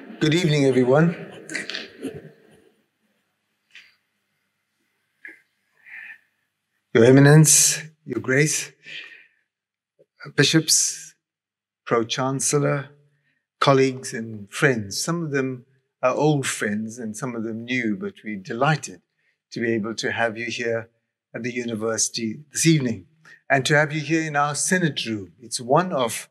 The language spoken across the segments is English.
Good evening, everyone. Your Eminence, Your Grace, bishops, Pro Chancellor, colleagues, and friends. Some of them are old friends and some of them new, but we're delighted to be able to have you here at the university this evening and to have you here in our Senate room. It's one of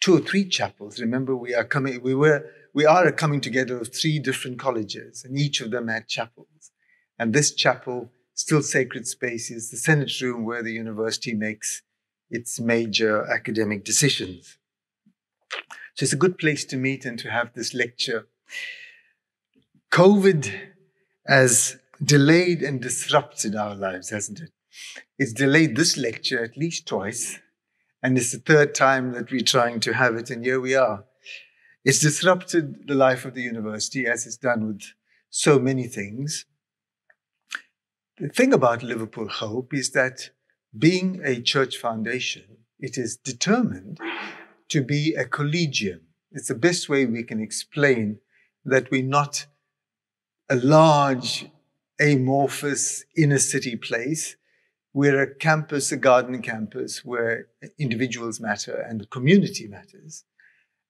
two or three chapels. Remember, we are coming, we were, we are a coming together of three different colleges, and each of them had chapels. And this chapel, still sacred space, is the Senate room where the university makes its major academic decisions. So it's a good place to meet and to have this lecture. COVID has delayed and disrupted our lives, hasn't it? It's delayed this lecture at least twice, and it's the third time that we're trying to have it, and here we are. It's disrupted the life of the university, as it's done with so many things. The thing about Liverpool Hope is that being a church foundation, it is determined to be a collegium. It's the best way we can explain that we're not a large, amorphous inner city place. We're a campus, a garden campus where individuals matter and the community matters.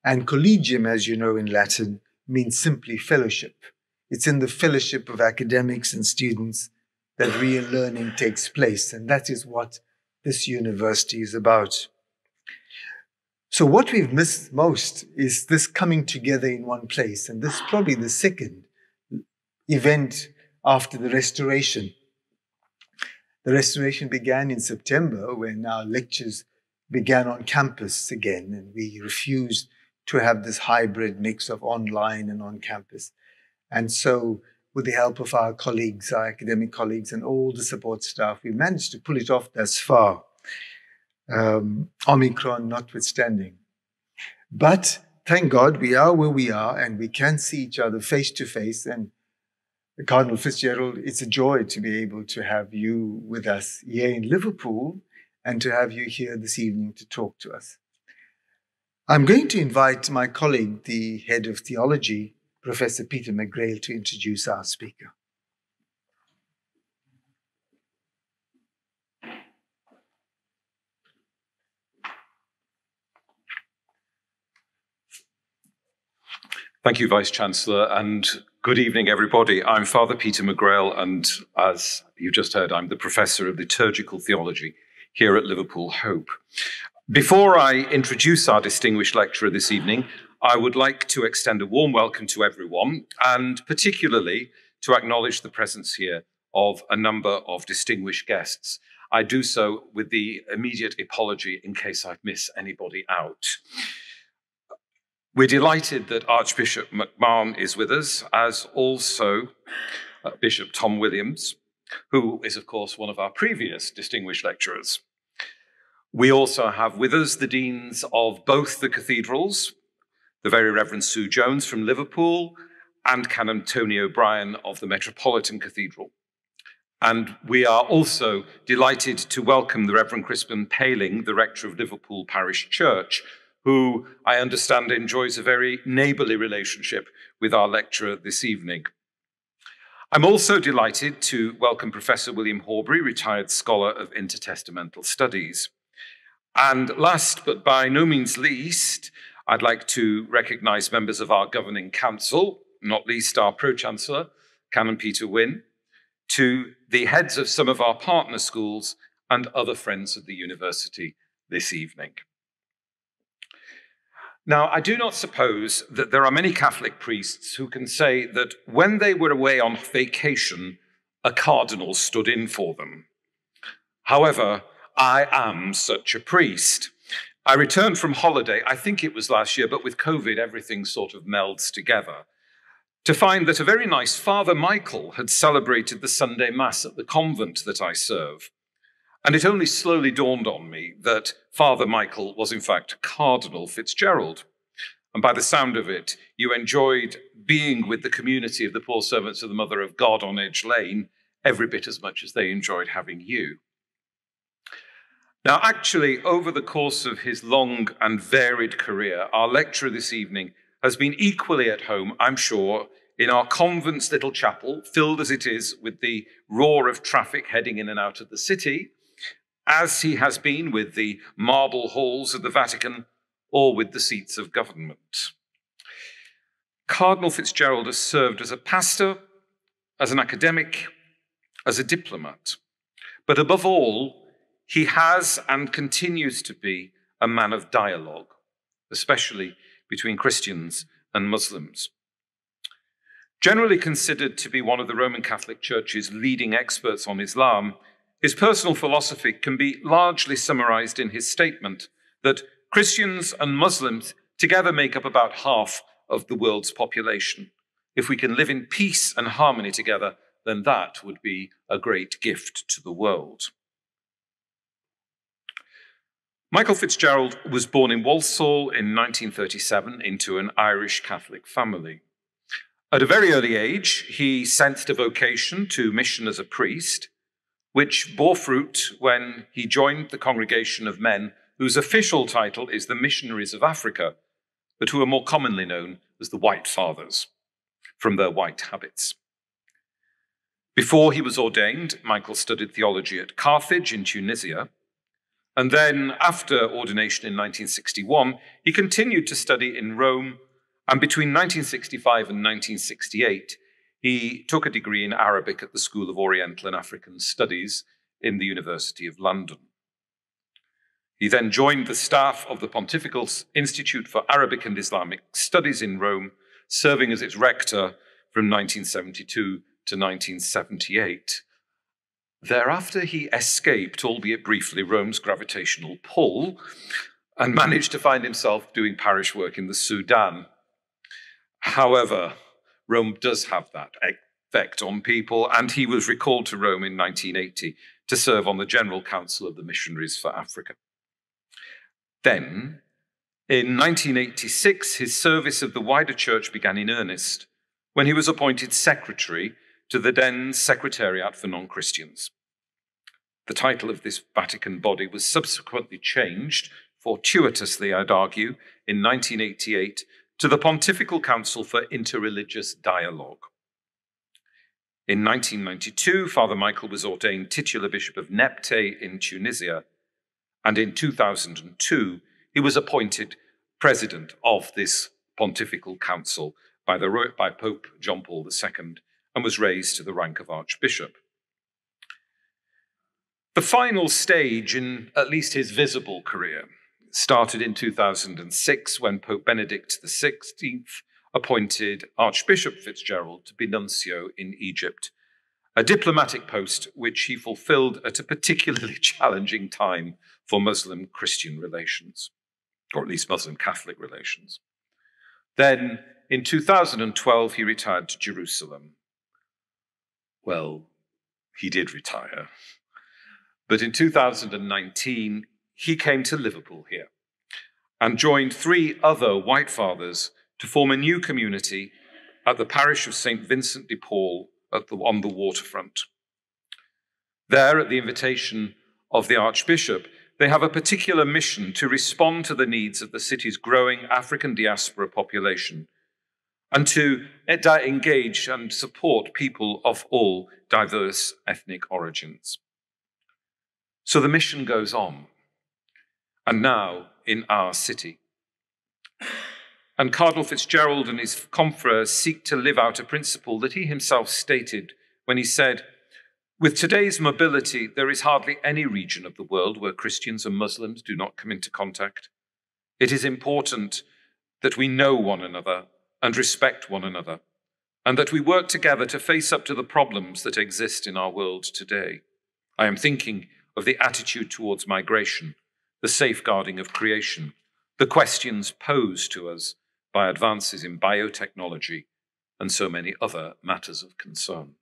And collegium, as you know in Latin, means simply fellowship. It's in the fellowship of academics and students that real learning takes place. And that is what this university is about. So, what we've missed most is this coming together in one place. And this is probably the second event after the restoration. The restoration began in September when our lectures began on campus again, and we refused to have this hybrid mix of online and on campus. And so, with the help of our colleagues, our academic colleagues, and all the support staff, we managed to pull it off thus far, um, Omicron notwithstanding. But thank God we are where we are and we can see each other face to face. And Cardinal Fitzgerald, it's a joy to be able to have you with us here in Liverpool and to have you here this evening to talk to us. I'm going to invite my colleague, the head of theology, Professor Peter McGrail, to introduce our speaker. Thank you, Vice Chancellor, and good evening, everybody. I'm Father Peter McGrail, and as you just heard, I'm the Professor of Liturgical Theology here at Liverpool Hope. Before I introduce our distinguished lecturer this evening, I would like to extend a warm welcome to everyone, and particularly to acknowledge the presence here of a number of distinguished guests. I do so with the immediate apology in case I miss anybody out. We're delighted that Archbishop McMahon is with us, as also uh, Bishop Tom Williams, who is, of course, one of our previous distinguished lecturers. We also have with us the deans of both the cathedrals, the Very Reverend Sue Jones from Liverpool and Canon Tony O'Brien of the Metropolitan Cathedral. And we are also delighted to welcome the Reverend Crispin Pailing, the rector of Liverpool Parish Church, who I understand enjoys a very neighbourly relationship with our lecturer this evening. I'm also delighted to welcome Professor William Horbury, retired scholar of intertestamental studies. And last but by no means least, I'd like to recognize members of our governing council, not least our Pro Chancellor, Canon Peter Wynne, to the heads of some of our partner schools and other friends of the university this evening. Now, I do not suppose that there are many Catholic priests who can say that when they were away on vacation, a cardinal stood in for them. However, I am such a priest. I returned from holiday, I think it was last year, but with COVID, everything sort of melds together, to find that a very nice Father Michael had celebrated the Sunday Mass at the convent that I serve. And it only slowly dawned on me that Father Michael was, in fact, Cardinal Fitzgerald. And by the sound of it, you enjoyed being with the community of the poor servants of the Mother of God on Edge Lane every bit as much as they enjoyed having you. Now, actually, over the course of his long and varied career, our lecturer this evening has been equally at home, I'm sure, in our convent's little chapel, filled as it is with the roar of traffic heading in and out of the city, as he has been with the marble halls of the Vatican or with the seats of government. Cardinal Fitzgerald has served as a pastor, as an academic, as a diplomat, but above all, he has and continues to be a man of dialogue, especially between Christians and Muslims. Generally considered to be one of the Roman Catholic Church's leading experts on Islam, his personal philosophy can be largely summarized in his statement that Christians and Muslims together make up about half of the world's population. If we can live in peace and harmony together, then that would be a great gift to the world. Michael Fitzgerald was born in Walsall in 1937 into an Irish Catholic family. At a very early age, he sensed a vocation to mission as a priest, which bore fruit when he joined the congregation of men whose official title is the Missionaries of Africa, but who are more commonly known as the White Fathers, from their white habits. Before he was ordained, Michael studied theology at Carthage in Tunisia and then, after ordination in 1961, he continued to study in Rome. And between 1965 and 1968, he took a degree in Arabic at the School of Oriental and African Studies in the University of London. He then joined the staff of the Pontifical Institute for Arabic and Islamic Studies in Rome, serving as its rector from 1972 to 1978. Thereafter, he escaped, albeit briefly, Rome's gravitational pull and managed to find himself doing parish work in the Sudan. However, Rome does have that effect on people, and he was recalled to Rome in 1980 to serve on the General Council of the Missionaries for Africa. Then, in 1986, his service of the wider church began in earnest when he was appointed secretary to the then Secretariat for Non Christians. The title of this Vatican body was subsequently changed, fortuitously, I'd argue, in 1988 to the Pontifical Council for Interreligious Dialogue. In 1992, Father Michael was ordained titular bishop of Nepte in Tunisia, and in 2002, he was appointed president of this Pontifical Council by, the, by Pope John Paul II and was raised to the rank of Archbishop. The final stage in at least his visible career started in 2006 when Pope Benedict XVI appointed Archbishop Fitzgerald to be nuncio in Egypt, a diplomatic post which he fulfilled at a particularly challenging time for Muslim Christian relations, or at least Muslim Catholic relations. Then, in 2012, he retired to Jerusalem, well, he did retire. But in 2019, he came to Liverpool here and joined three other White Fathers to form a new community at the parish of St. Vincent de Paul the, on the waterfront. There, at the invitation of the Archbishop, they have a particular mission to respond to the needs of the city's growing African diaspora population and to engage and support people of all diverse ethnic origins. So the mission goes on, and now in our city. And Cardinal Fitzgerald and his confreres seek to live out a principle that he himself stated when he said, With today's mobility, there is hardly any region of the world where Christians and Muslims do not come into contact. It is important that we know one another and respect one another, and that we work together to face up to the problems that exist in our world today. I am thinking of the attitude towards migration, the safeguarding of creation, the questions posed to us by advances in biotechnology, and so many other matters of concern.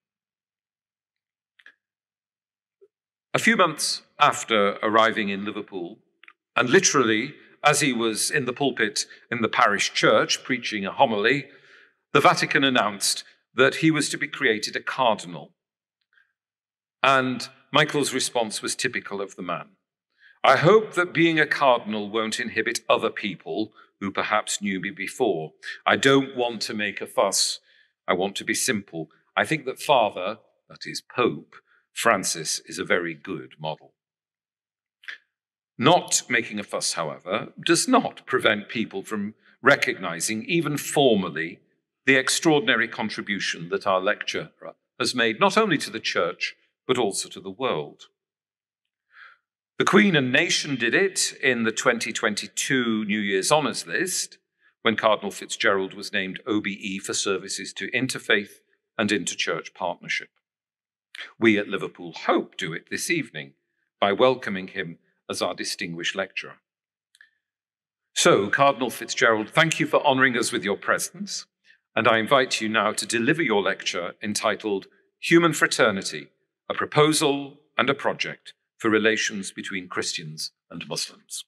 A few months after arriving in Liverpool, and literally as he was in the pulpit in the parish church preaching a homily, the Vatican announced that he was to be created a cardinal. And Michael's response was typical of the man. I hope that being a cardinal won't inhibit other people who perhaps knew me before. I don't want to make a fuss. I want to be simple. I think that Father, that is Pope, Francis is a very good model. Not making a fuss, however, does not prevent people from recognizing, even formally, the extraordinary contribution that our lecturer has made not only to the church, but also to the world. The Queen and Nation did it in the 2022 New Year's Honours List when Cardinal Fitzgerald was named OBE for services to interfaith and interchurch partnership. We at Liverpool Hope do it this evening by welcoming him as our distinguished lecturer. So, Cardinal Fitzgerald, thank you for honouring us with your presence, and I invite you now to deliver your lecture entitled Human Fraternity A Proposal and a Project for Relations Between Christians and Muslims.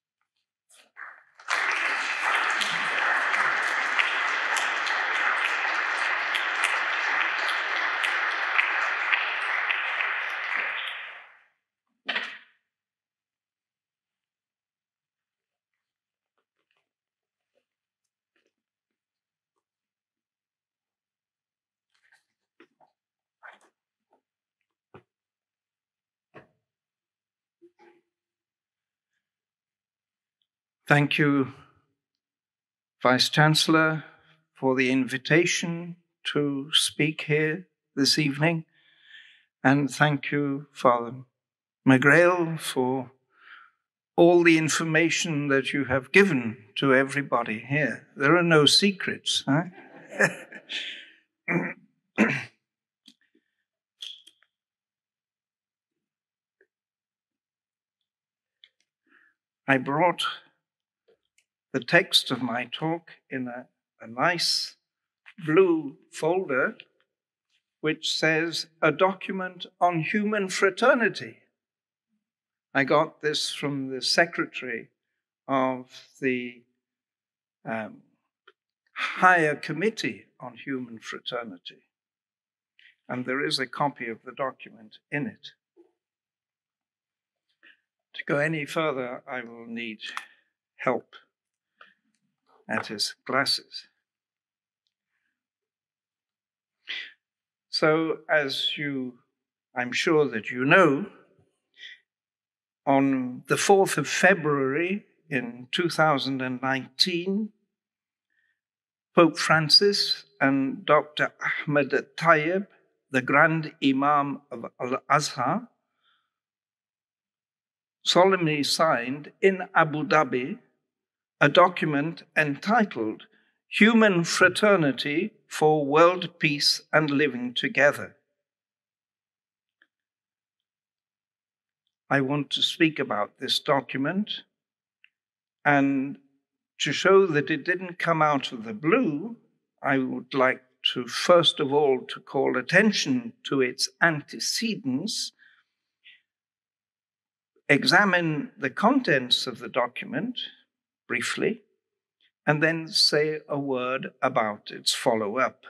Thank you, Vice Chancellor, for the invitation to speak here this evening. And thank you, Father McGrail, for all the information that you have given to everybody here. There are no secrets. Huh? I brought the text of my talk in a, a nice blue folder which says a document on human fraternity. I got this from the secretary of the um, higher committee on human fraternity. And there is a copy of the document in it. To go any further, I will need help at his glasses. So, as you, I'm sure that you know, on the 4th of February in 2019, Pope Francis and Dr. Ahmed Tayyib, the Grand Imam of Al Azhar, solemnly signed in Abu Dhabi a document entitled Human Fraternity for World Peace and Living Together. I want to speak about this document and to show that it didn't come out of the blue, I would like to first of all to call attention to its antecedents, examine the contents of the document, briefly, and then say a word about its follow up.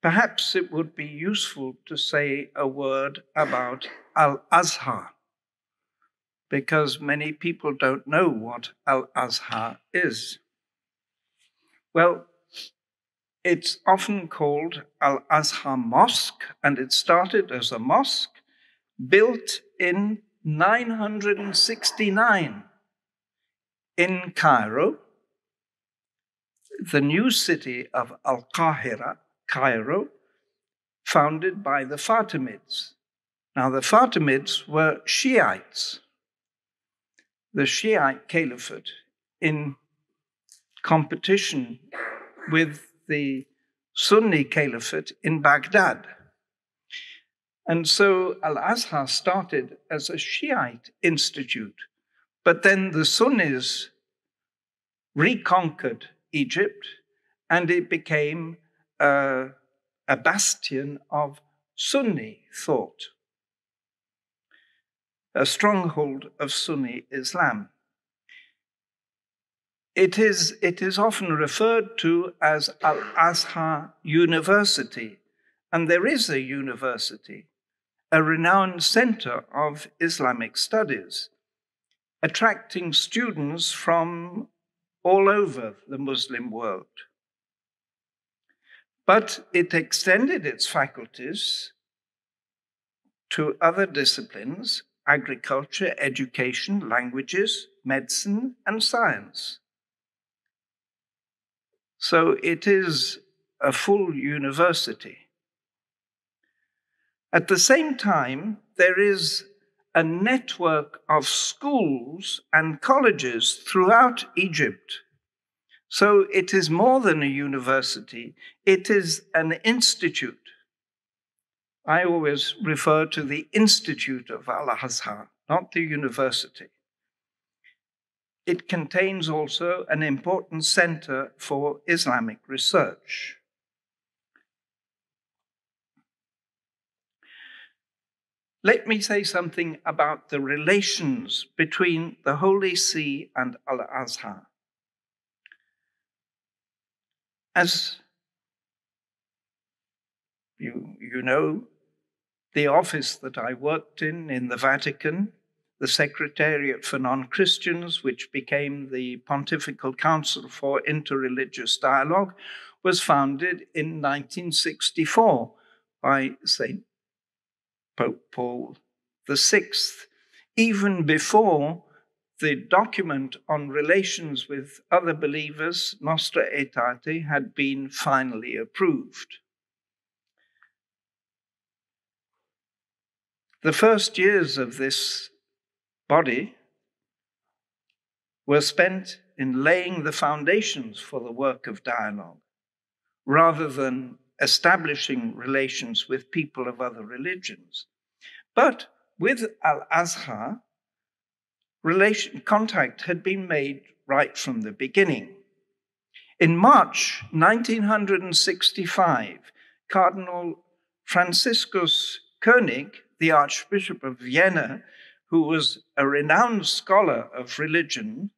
Perhaps it would be useful to say a word about Al Azhar, because many people don't know what Al Azhar is. Well, it's often called Al Azhar Mosque, and it started as a mosque built in 969 in Cairo, the new city of Al Qahira, Cairo, founded by the Fatimids. Now, the Fatimids were Shiites, the Shiite Caliphate, in competition with the Sunni Caliphate in Baghdad. And so Al Azhar started as a Shiite institute, but then the Sunnis reconquered Egypt and it became a, a bastion of Sunni thought, a stronghold of Sunni Islam. It is, it is often referred to as Al Azhar University, and there is a university a renowned center of Islamic studies. attracting students from all over the Muslim world. But it extended its faculties to other disciplines agriculture, education, languages, medicine, and science. So it is a full university. At the same time, there is a network of schools and colleges throughout Egypt. So it is more than a university, it is an institute. I always refer to the Institute of Al Azhar, not the university. It contains also an important center for Islamic research. Let me say something about the relations between the Holy See and Al Azhar. As you, you know, the office that I worked in in the Vatican, the Secretariat for Non Christians, which became the Pontifical Council for Interreligious Dialogue, was founded in 1964 by St. Pope Paul VI, even before the document on relations with other believers, Nostra Aetate, had been finally approved. The first years of this body were spent in laying the foundations for the work of dialogue, rather than establishing relations with people of other religions. But with Al Azhar, contact had been made right from the beginning. In March 1965, Cardinal Franciscus Koenig, the Archbishop of Vienna, who was a renowned scholar of religion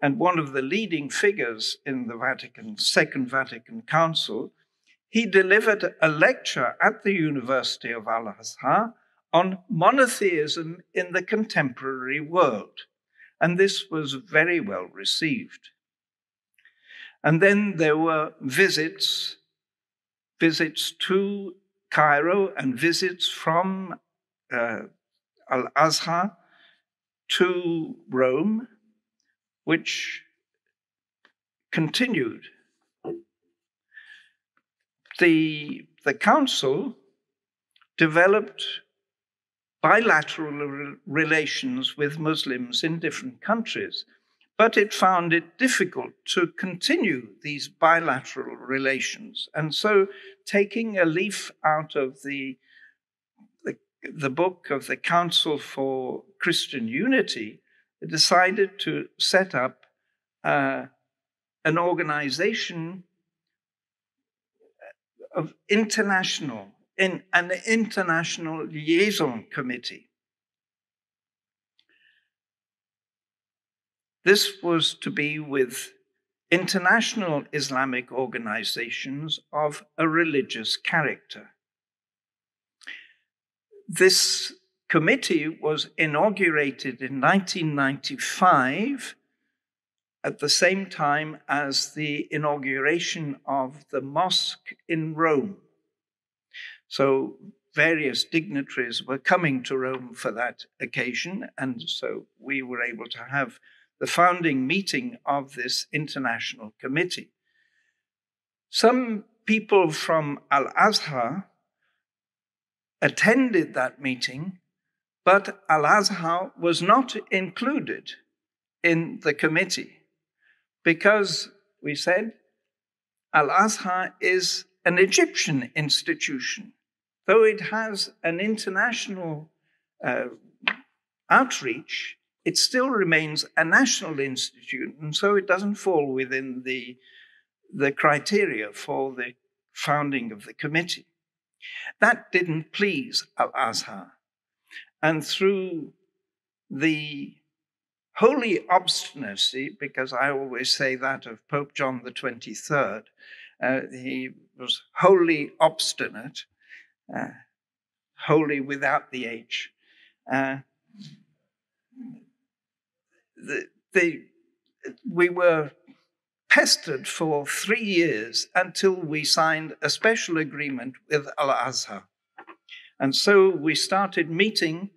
and one of the leading figures in the Vatican, Second Vatican Council, he delivered a lecture at the University of Al Azhar on monotheism in the contemporary world. And this was very well received. And then there were visits, visits to Cairo and visits from uh, Al Azhar to Rome, which continued the, the council developed bilateral relations with Muslims in different countries, but it found it difficult to continue these bilateral relations. And so, taking a leaf out of the, the, the book of the Council for Christian Unity, it decided to set up uh, an organization of international, in an international liaison committee. This was to be with international Islamic organizations of a religious character. This committee was inaugurated in 1995 at the same time as the inauguration of the mosque in Rome. So various dignitaries were coming to Rome for that occasion, and so we were able to have the founding meeting of this international committee. Some people from Al Azhar attended that meeting, but Al Azhar was not included in the committee because we said Al Azhar is an Egyptian institution, though it has an international uh, outreach. It still remains a national institute, and so it doesn't fall within the, the criteria for the founding of the committee. That didn't please Al Azhar. And through the holy obstinacy, because I always say that of Pope John the 23rd, uh, he was wholly obstinate, uh, wholly without the H. Uh, the, the, we were pestered for three years until we signed a special agreement with Al Azhar. And so we started meeting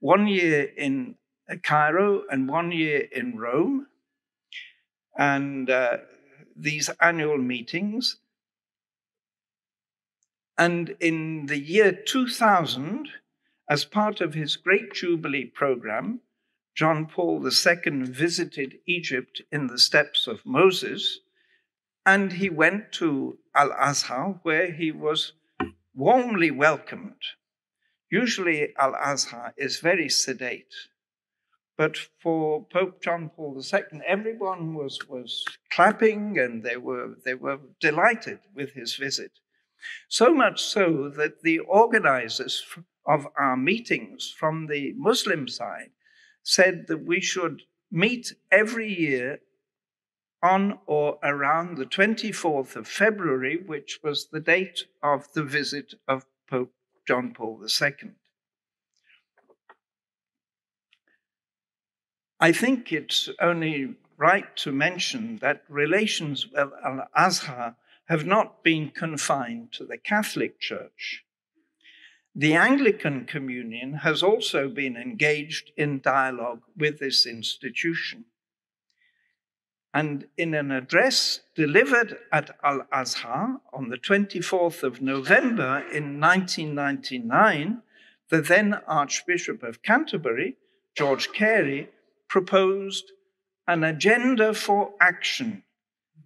one year in Cairo and one year in Rome. And uh, these annual meetings. And in the year 2000, as part of his Great Jubilee program, John Paul II visited Egypt in the steps of Moses, and he went to Al Azhar, where he was warmly welcomed. Usually, Al Azhar is very sedate, but for Pope John Paul II, everyone was, was clapping and they were, they were delighted with his visit. So much so that the organizers of our meetings from the Muslim side said that we should meet every year on or around the 24th of February, which was the date of the visit of Pope John Paul II. I think it's only right to mention that relations with Al Azhar have not been confined to the Catholic Church. The Anglican Communion has also been engaged in dialogue with this institution. And in an address delivered at Al Azhar on the 24th of November in 1999, the then Archbishop of Canterbury, George Carey, proposed an agenda for action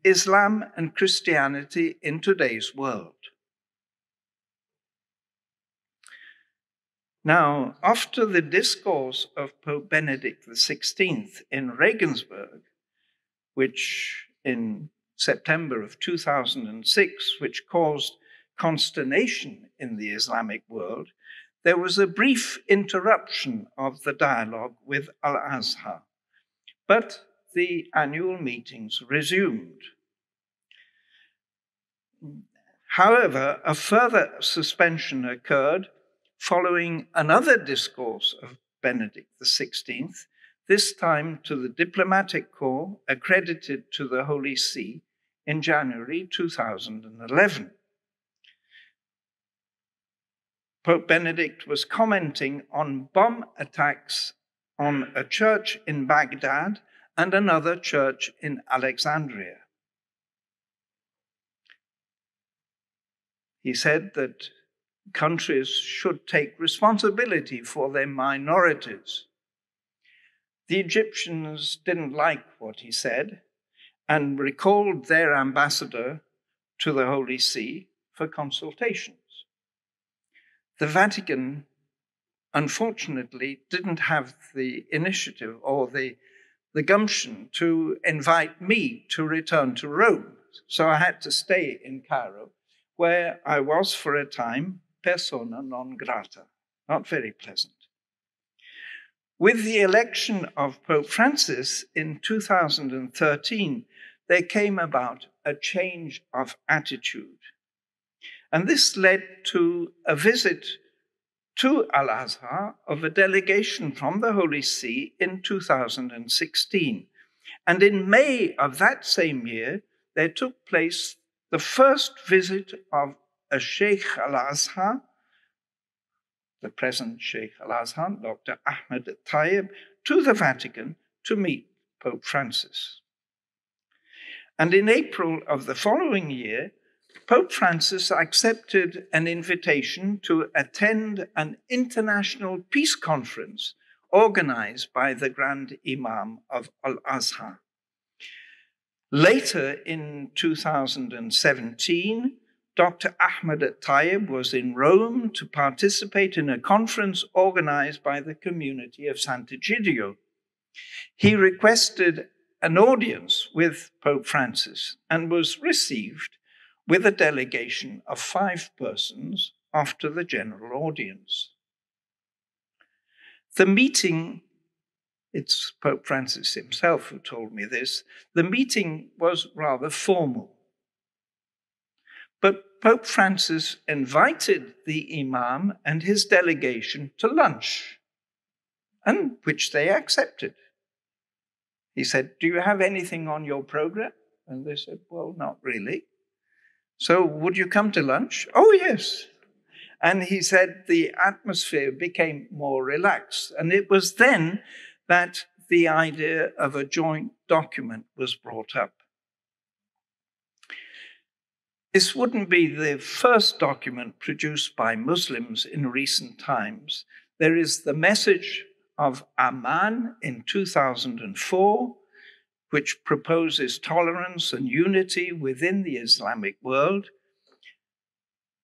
Islam and Christianity in today's world. Now, after the discourse of Pope Benedict XVI in Regensburg, which in September of 2006, which caused consternation in the Islamic world, there was a brief interruption of the dialogue with Al Azhar, but the annual meetings resumed. However, a further suspension occurred following another discourse of Benedict XVI, this time to the diplomatic corps accredited to the Holy See in January 2011. Pope Benedict was commenting on bomb attacks on a church in Baghdad and another church in Alexandria. He said that countries should take responsibility for their minorities. The Egyptians didn't like what he said and recalled their ambassador to the Holy See for consultation. The Vatican, unfortunately, didn't have the initiative or the, the gumption to invite me to return to Rome. So I had to stay in Cairo, where I was for a time persona non grata, not very pleasant. With the election of Pope Francis in 2013, there came about a change of attitude. And this led to a visit to Al Azhar of a delegation from the Holy See in 2016. And in May of that same year, there took place the first visit of a Sheikh Al Azhar, the present Sheikh Al Azhar, Dr. Ahmed Tayyib, to the Vatican to meet Pope Francis. And in April of the following year, Pope Francis accepted an invitation to attend an international peace conference organized by the Grand Imam of Al Azhar. Later in 2017, Dr. Ahmed Tayyib was in Rome to participate in a conference organized by the community of Sant'Egidio. He requested an audience with Pope Francis and was received with a delegation of five persons after the general audience. The meeting, it's Pope Francis himself who told me this, the meeting was rather formal. But Pope Francis invited the Imam and his delegation to lunch, and which they accepted. he said, Do you have anything on your program? And they said, Well, not really. So would you come to lunch? Oh, yes. And he said the atmosphere became more relaxed. And it was then that the idea of a joint document was brought up. This wouldn't be the first document produced by Muslims in recent times. There is the message of Amman in 2004, which proposes tolerance and unity within the Islamic world.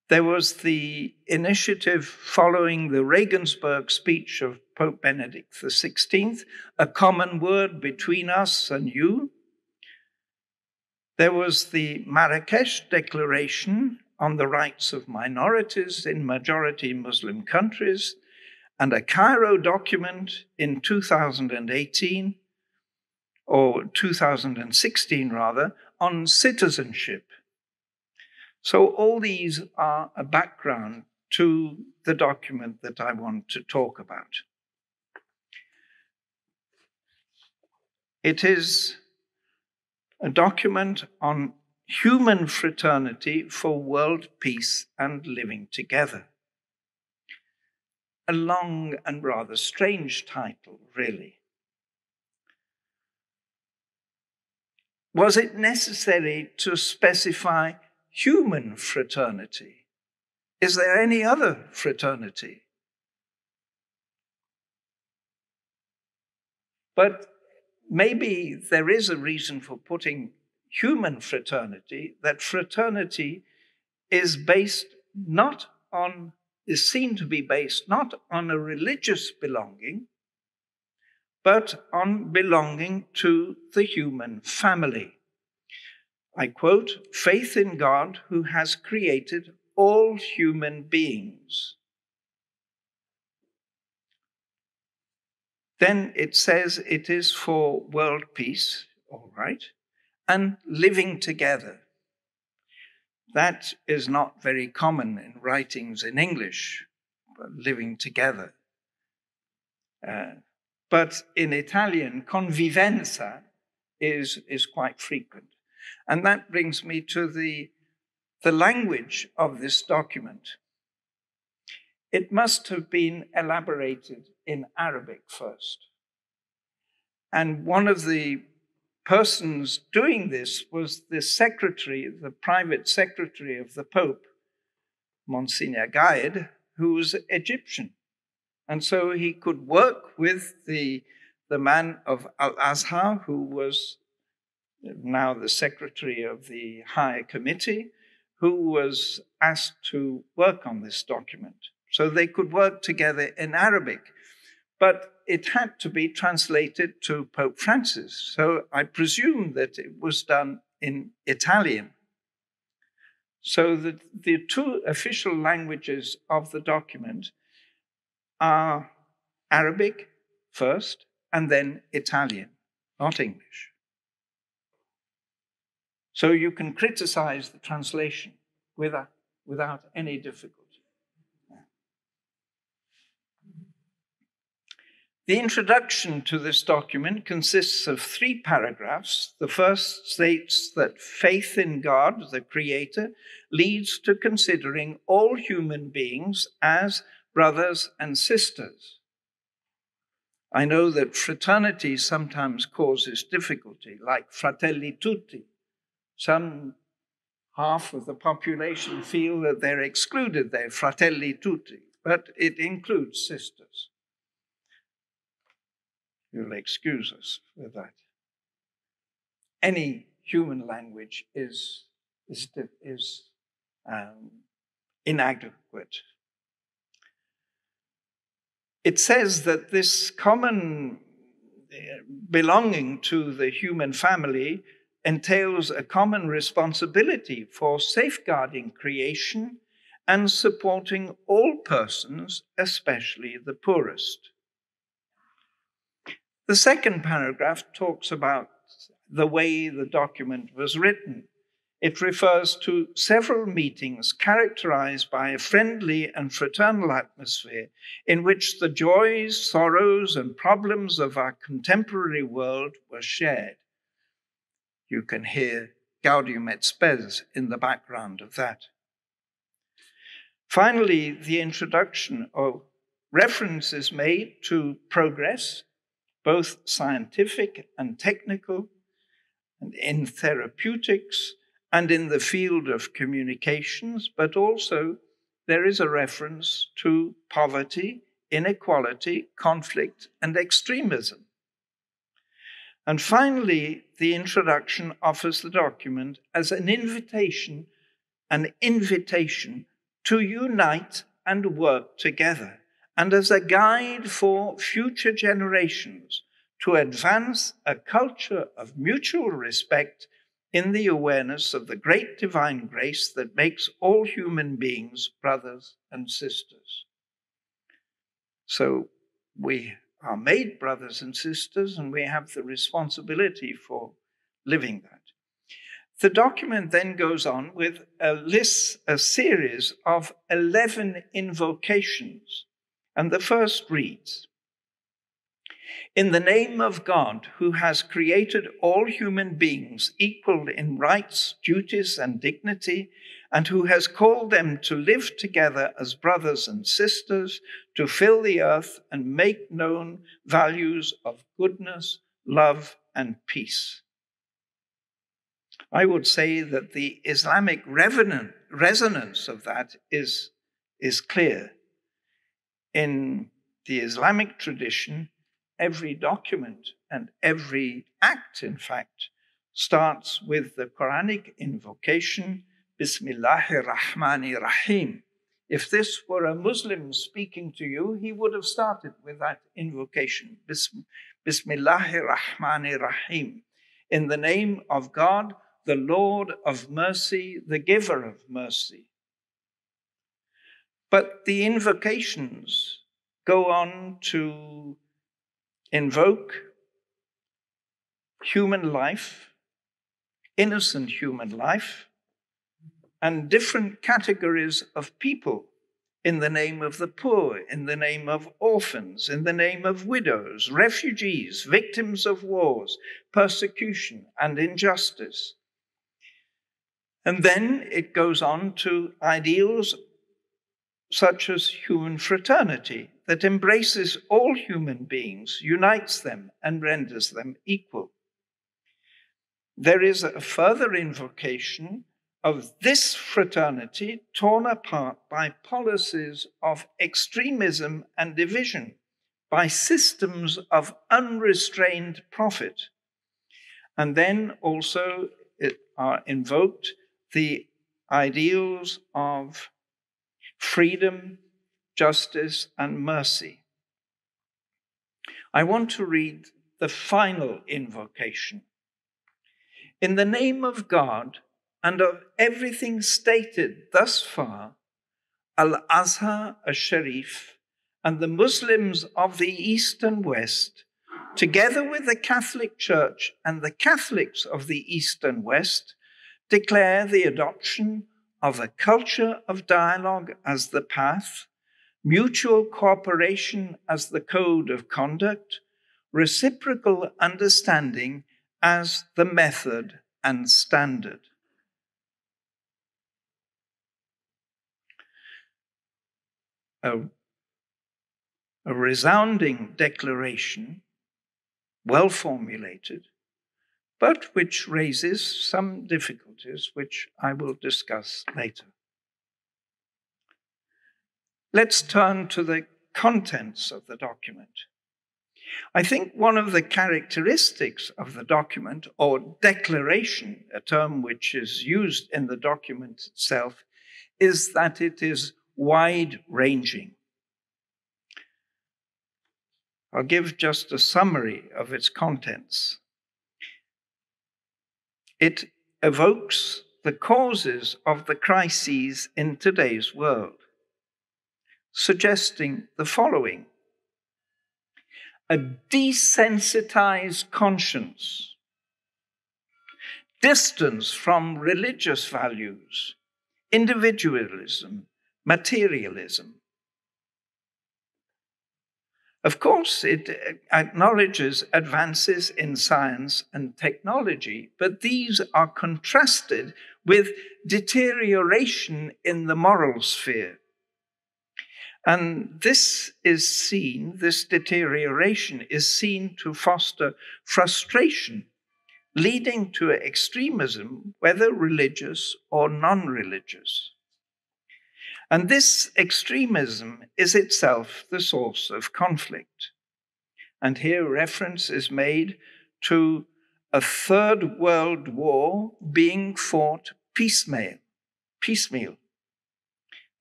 There was the initiative following the Regensburg speech of Pope Benedict XVI, a common word between us and you. There was the Marrakesh Declaration on the rights of minorities in majority Muslim countries, and a Cairo document in 2018, or 2016 rather, on citizenship. So, all these are a background to the document that I want to talk about. It is a document on human fraternity for world peace and living together. A long and rather strange title, really. Was it necessary to specify human fraternity? Is there any other fraternity? But maybe there is a reason for putting human fraternity, that fraternity is based not on, is seen to be based not on a religious belonging, but on belonging to the human family. I quote, faith in God who has created all human beings. Then it says it is for world peace, all right, and living together. That is not very common in writings in English, but living together. Uh, but in Italian, convivenza is, is quite frequent. And that brings me to the, the language of this document. It must have been elaborated in Arabic first. And one of the persons doing this was the secretary, the private secretary of the Pope, Monsignor Gaid, who was Egyptian. And so he could work with the, the man of Al Azhar, who was now the secretary of the High Committee, who was asked to work on this document. So they could work together in Arabic. But it had to be translated to Pope Francis. So I presume that it was done in Italian. So the, the two official languages of the document are Arabic first and then Italian, not English. So you can criticize the translation without, without any difficulty. The introduction to this document consists of three paragraphs. The first states that faith in God, the Creator, leads to considering all human beings as brothers and sisters. I know that fraternity sometimes causes difficulty, like fratelli tutti. Some half of the population feel that they're excluded, they're fratelli tutti, but it includes sisters. You'll excuse us for that. Any human language is, is, is um, inadequate. It says that this common uh, belonging to the human family entails a common responsibility for safeguarding creation and supporting all persons, especially the poorest. The second paragraph talks about the way the document was written. It refers to several meetings characterized by a friendly and fraternal atmosphere in which the joys, sorrows, and problems of our contemporary world were shared. You can hear Gaudium et Spes in the background of that. Finally, the introduction of reference is made to progress, both scientific and technical, and in therapeutics and in the field of communications, but also there is a reference to poverty, inequality, conflict, and extremism. And finally, the introduction offers the document as an invitation, an invitation to unite and work together, and as a guide for future generations to advance a culture of mutual respect in the awareness of the great divine grace that makes all human beings brothers and sisters. So we are made brothers and sisters, and we have the responsibility for living that. The document then goes on with a list, a series of 11 invocations. And the first reads in the name of God, who has created all human beings equal in rights, duties, and dignity, and who has called them to live together as brothers and sisters, to fill the earth and make known values of goodness, love, and peace. I would say that the Islamic resonance of that is, is clear. In the Islamic tradition, every document and every act, in fact, starts with the Quranic invocation, Bismillahir Rahmanir Rahim. If this were a Muslim speaking to you, he would have started with that invocation, Bismillahir Rahmanir Rahim. In the name of God, the Lord of mercy, the giver of mercy. But the invocations go on to invoke human life, innocent human life, and different categories of people in the name of the poor, in the name of orphans, in the name of widows, refugees, victims of wars, persecution, and injustice. And then it goes on to ideals such as human fraternity, that embraces all human beings, unites them, and renders them equal. There is a further invocation of this fraternity torn apart by policies of extremism and division, by systems of unrestrained profit. And then also are uh, invoked the ideals of freedom, justice, and mercy. I want to read the final invocation. In the name of God and of everything stated thus far, Al Azhar al Sharif and the Muslims of the East and West, together with the Catholic Church and the Catholics of the East and West, declare the adoption of a culture of dialogue as the path mutual cooperation as the code of conduct, reciprocal understanding as the method and standard. A, a resounding declaration, well formulated, but which raises some difficulties which I will discuss later. Let's turn to the contents of the document. I think one of the characteristics of the document, or declaration, a term which is used in the document itself, is that it is wide ranging. I'll give just a summary of its contents. It evokes the causes of the crises in today's world suggesting the following a desensitized conscience, distance from religious values, individualism, materialism. Of course, it acknowledges advances in science and technology, but these are contrasted with deterioration in the moral sphere. And this is seen, this deterioration is seen to foster frustration, leading to extremism, whether religious or non religious. And this extremism is itself the source of conflict. And here reference is made to a third world war being fought piecemeal. Piecemeal.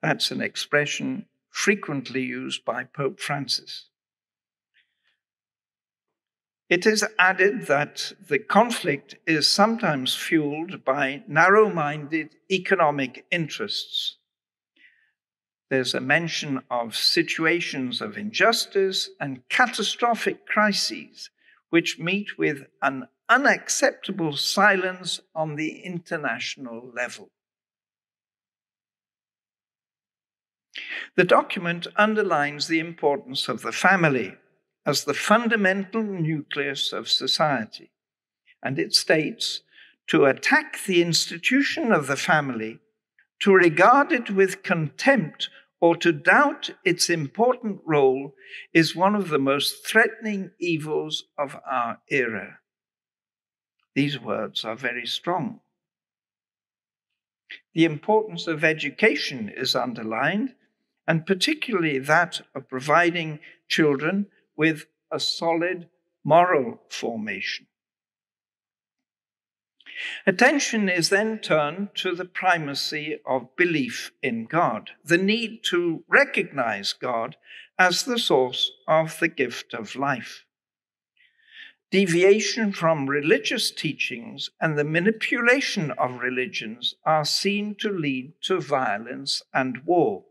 That's an expression frequently used by Pope Francis. It is added that the conflict is sometimes fueled by narrow minded economic interests there's a mention of situations of injustice and catastrophic crises which meet with an unacceptable silence on the international level. The document underlines the importance of the family as the fundamental nucleus of society, and it states to attack the institution of the family to regard it with contempt or to doubt its important role is one of the most threatening evils of our era. These words are very strong. The importance of education is underlined, and particularly that of providing children with a solid moral formation. Attention is then turned to the primacy of belief in God, the need to recognize God as the source of the gift of life. Deviation from religious teachings and the manipulation of religions are seen to lead to violence and war.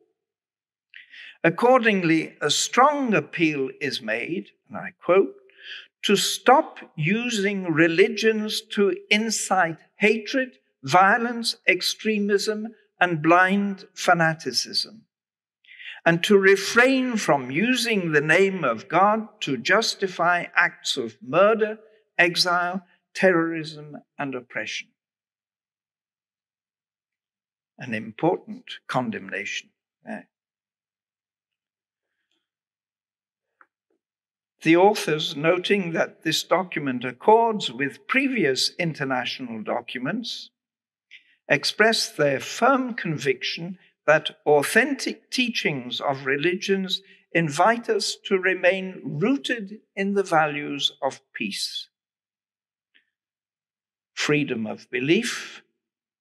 Accordingly, a strong appeal is made, and I quote, to stop using religions to incite hatred, violence, extremism, and blind fanaticism, and to refrain from using the name of God to justify acts of murder, exile, terrorism, and oppression. An important condemnation. The authors, noting that this document accords with previous international documents, express their firm conviction that authentic teachings of religions invite us to remain rooted in the values of peace. Freedom of belief,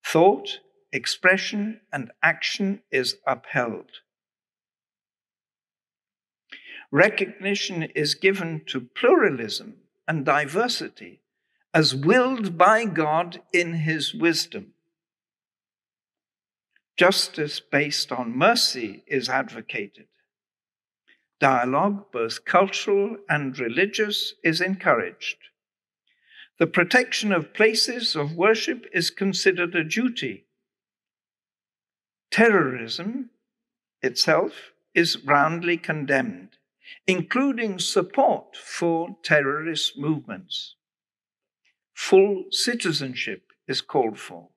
thought, expression, and action is upheld recognition is given to pluralism and diversity as willed by God in his wisdom. Justice based on mercy is advocated. Dialogue, both cultural and religious, is encouraged. The protection of places of worship is considered a duty. Terrorism itself is roundly condemned including support for terrorist movements. Full citizenship is called for.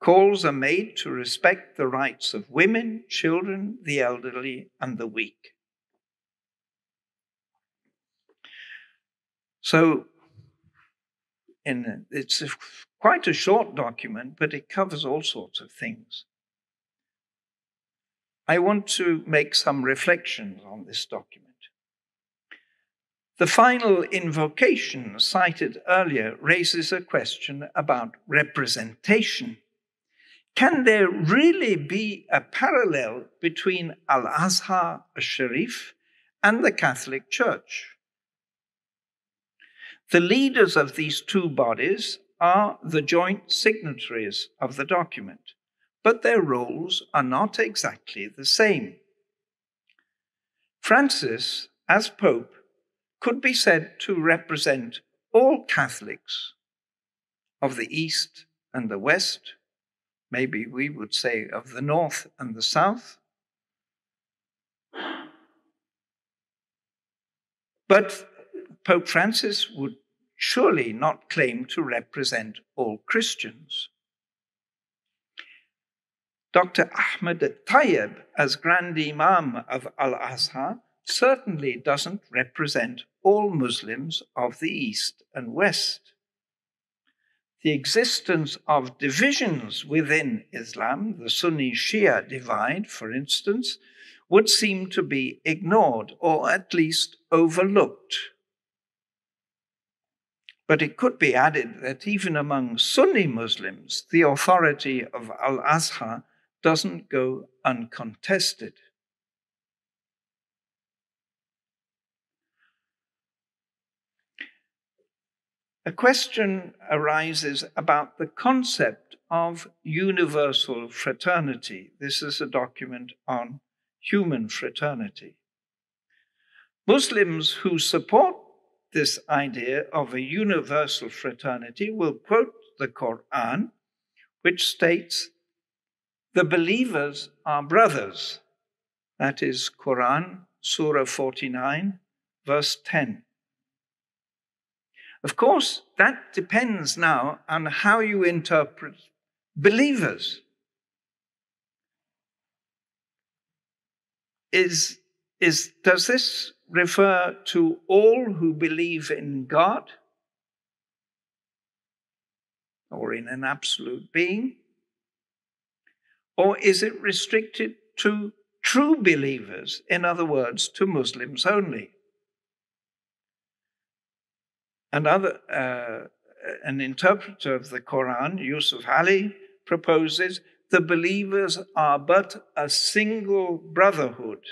Calls are made to respect the rights of women, children, the elderly, and the weak. So, in, it's a, quite a short document, but it covers all sorts of things. I want to make some reflections on this document. The final invocation cited earlier raises a question about representation. Can there really be a parallel between Al Azhar Sharif and the Catholic Church? The leaders of these two bodies are the joint signatories of the document but their roles are not exactly the same. Francis, as Pope, could be said to represent all Catholics, of the East and the West, maybe we would say of the North and the South. But Pope Francis would surely not claim to represent all Christians. Dr. Ahmed Tayyib, as Grand Imam of Al Azhar, certainly doesn't represent all Muslims of the East and West. The existence of divisions within Islam, the Sunni Shia divide, for instance, would seem to be ignored or at least overlooked. But it could be added that even among Sunni Muslims, the authority of Al Azhar doesn't go uncontested. A question arises about the concept of universal fraternity. This is a document on human fraternity. Muslims who support this idea of a universal fraternity will quote the Quran, which states the believers are brothers. That is Quran, Surah 49, verse 10. Of course, that depends now on how you interpret believers. Is, is, does this refer to all who believe in God or in an absolute being? Or is it restricted to true believers, in other words, to Muslims only? Another, uh, an interpreter of the Quran, Yusuf Ali, proposes the believers are but a single brotherhood.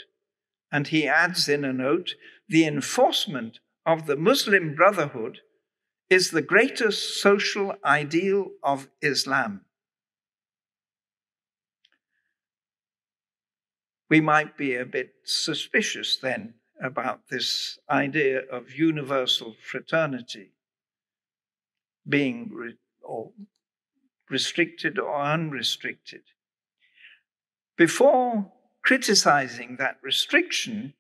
And he adds in a note the enforcement of the Muslim brotherhood is the greatest social ideal of Islam. We might be a bit suspicious then about this idea of universal fraternity being re- or restricted or unrestricted. Before criticizing that restriction,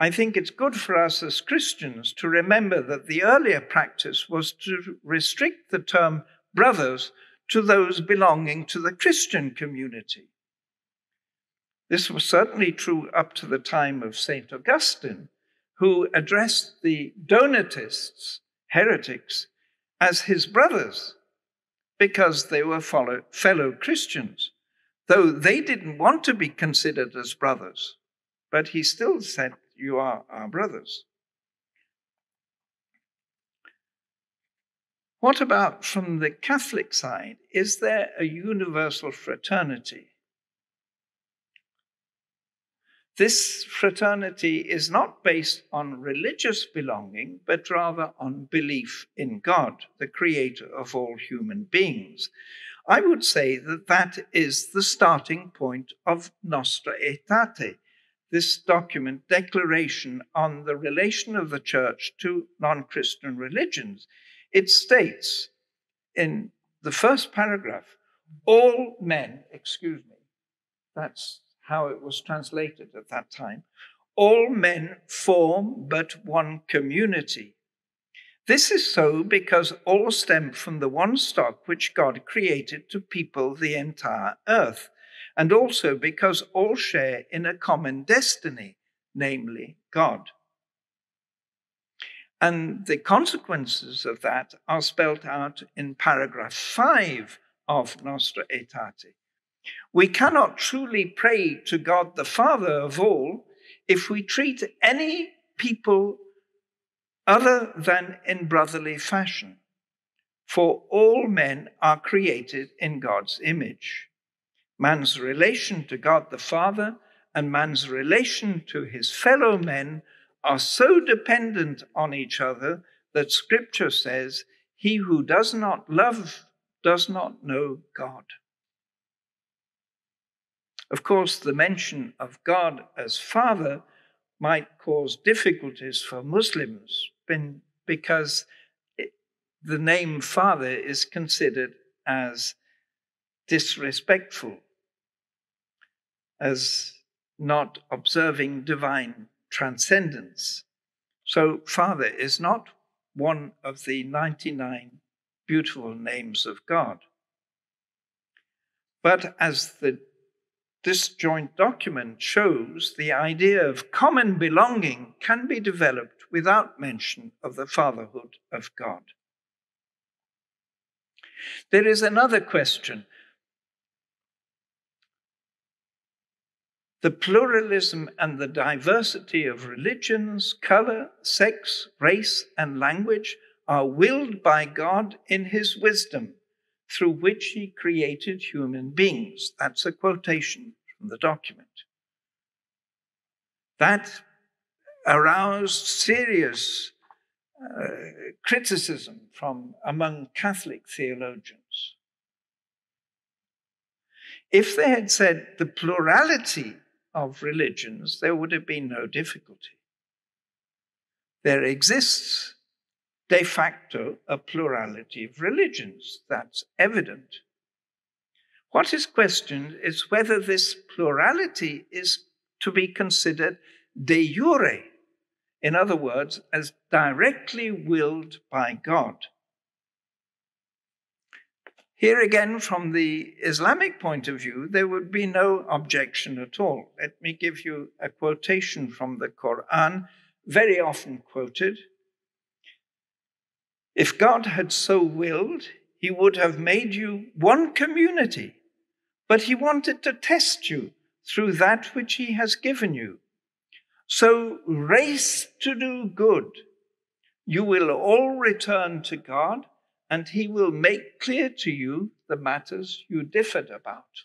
I think it's good for us as Christians to remember that the earlier practice was to restrict the term brothers to those belonging to the Christian community. This was certainly true up to the time of St. Augustine, who addressed the Donatists, heretics, as his brothers because they were follow, fellow Christians, though they didn't want to be considered as brothers. But he still said, You are our brothers. What about from the Catholic side? Is there a universal fraternity? This fraternity is not based on religious belonging, but rather on belief in God, the creator of all human beings. I would say that that is the starting point of Nostra Aetate, this document, declaration on the relation of the church to non Christian religions. It states in the first paragraph, all men, excuse me, that's how it was translated at that time. All men form but one community. This is so because all stem from the one stock which God created to people the entire earth, and also because all share in a common destiny, namely God. And the consequences of that are spelt out in paragraph 5 of Nostra Aetate. We cannot truly pray to God the Father of all if we treat any people other than in brotherly fashion. For all men are created in God's image. Man's relation to God the Father and man's relation to his fellow men are so dependent on each other that Scripture says, He who does not love does not know God. Of course, the mention of God as Father might cause difficulties for Muslims because the name Father is considered as disrespectful, as not observing divine transcendence. So, Father is not one of the 99 beautiful names of God. But as the disjoint document shows, the idea of common belonging can be developed without mention of the fatherhood of God. There is another question. The pluralism and the diversity of religions, color, sex, race, and language are willed by God in His wisdom through which He created human beings. That's a quotation from the document. That aroused serious uh, criticism from among Catholic theologians. If they had said the plurality of religions, there would have been no difficulty. There exists de facto a plurality of religions, that's evident. What is questioned is whether this plurality is to be considered de jure, in other words, as directly willed by God. Here again, from the Islamic point of view, there would be no objection at all. Let me give you a quotation from the Quran, very often quoted. If God had so willed, he would have made you one community, but he wanted to test you through that which he has given you. So race to do good. You will all return to God, and he will make clear to you the matters you differed about.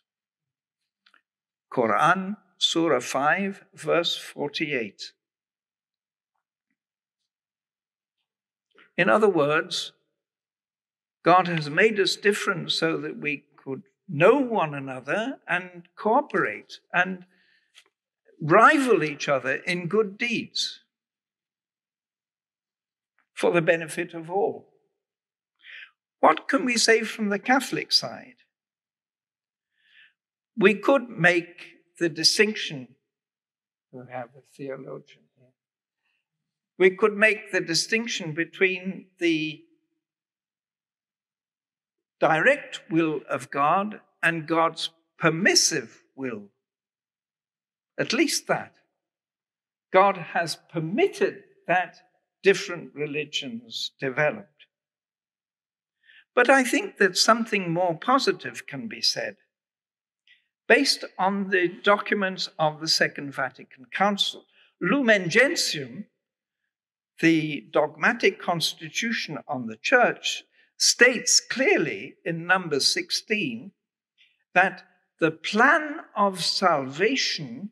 Quran, Surah 5, verse 48. In other words, God has made us different so that we could know one another and cooperate and rival each other in good deeds for the benefit of all. What can we say from the Catholic side? We could make the distinction, we have a theologian we could make the distinction between the direct will of God and God's permissive will at least that. God has permitted that different religions developed. But I think that something more positive can be said. Based on the documents of the Second Vatican Council, Lumen Gentium, the dogmatic constitution on the church, states clearly in number 16 that the plan of salvation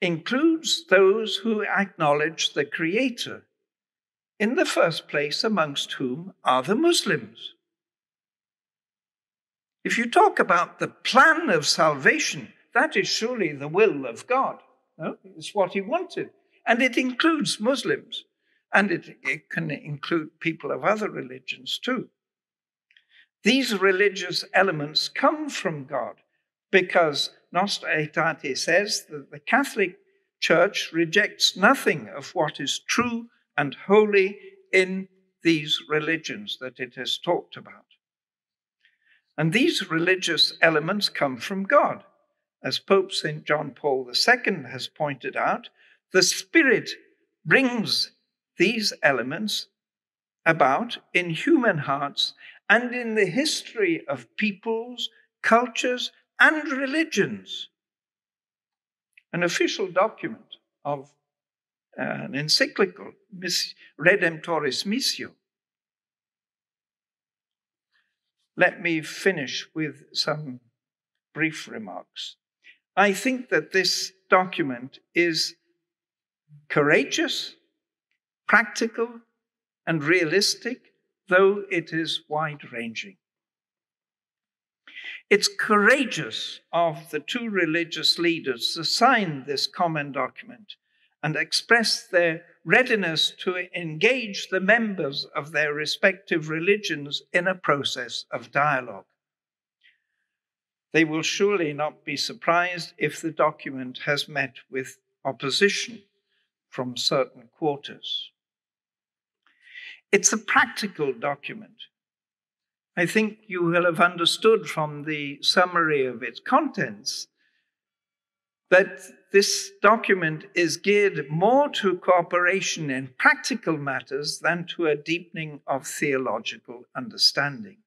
includes those who acknowledge the Creator, in the first place, amongst whom are the Muslims. If you talk about the plan of salvation, that is surely the will of God. No? It's what He wanted. And it includes Muslims, and it, it can include people of other religions too. These religious elements come from God because Nostra Aetate says that the Catholic Church rejects nothing of what is true and holy in these religions that it has talked about. And these religious elements come from God. As Pope St. John Paul II has pointed out, the Spirit brings these elements about in human hearts and in the history of peoples, cultures, and religions. An official document of uh, an encyclical, Redemptoris Missio. Let me finish with some brief remarks. I think that this document is courageous, practical, and realistic, though it is wide ranging. It's courageous of the two religious leaders to sign this common document and express their readiness to engage the members of their respective religions in a process of dialogue. They will surely not be surprised if the document has met with opposition from certain quarters. It's a practical document. I think you will have understood from the summary of its contents that this document is geared more to cooperation in practical matters than to a deepening of theological understanding.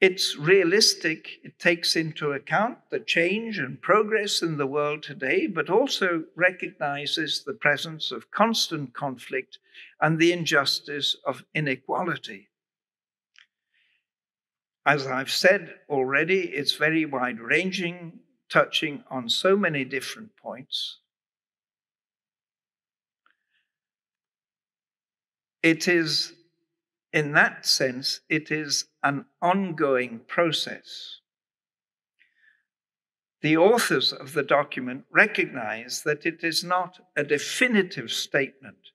It's realistic, it takes into account the change and progress in the world today, but also recognizes the presence of constant conflict and the injustice of inequality. As I've said already, it's very wide ranging, touching on so many different points. It is in that sense, it is an ongoing process. The authors of the document recognize that it is not a definitive statement,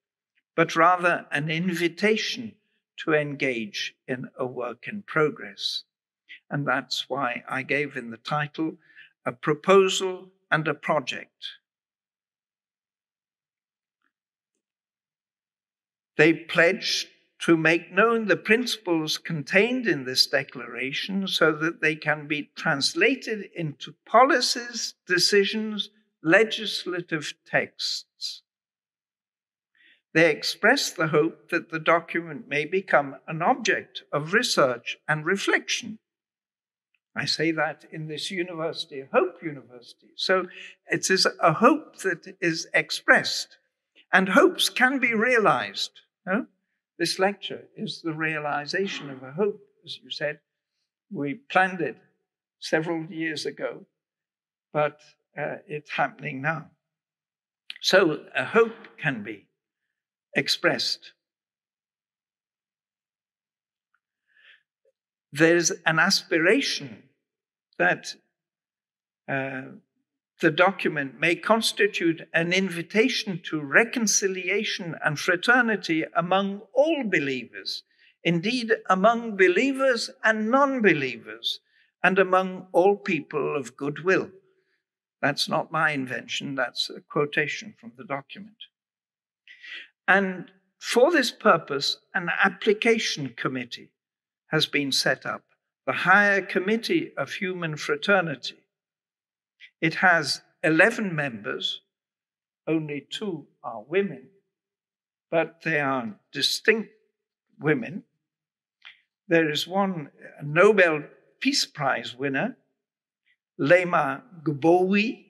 but rather an invitation to engage in a work in progress. And that's why I gave in the title a proposal and a project. They pledged to make known the principles contained in this declaration so that they can be translated into policies, decisions, legislative texts. They express the hope that the document may become an object of research and reflection. I say that in this university, Hope University. So it is a hope that is expressed, and hopes can be realized. No? This lecture is the realization of a hope, as you said. We planned it several years ago, but uh, it's happening now. So a hope can be expressed. There's an aspiration that uh, the document may constitute an invitation to reconciliation and fraternity among all believers, indeed, among believers and non believers, and among all people of goodwill. That's not my invention, that's a quotation from the document. And for this purpose, an application committee has been set up, the Higher Committee of Human Fraternity it has 11 members, only two are women, but they are distinct women. There is one Nobel Peace Prize winner, Leymah Gbowee,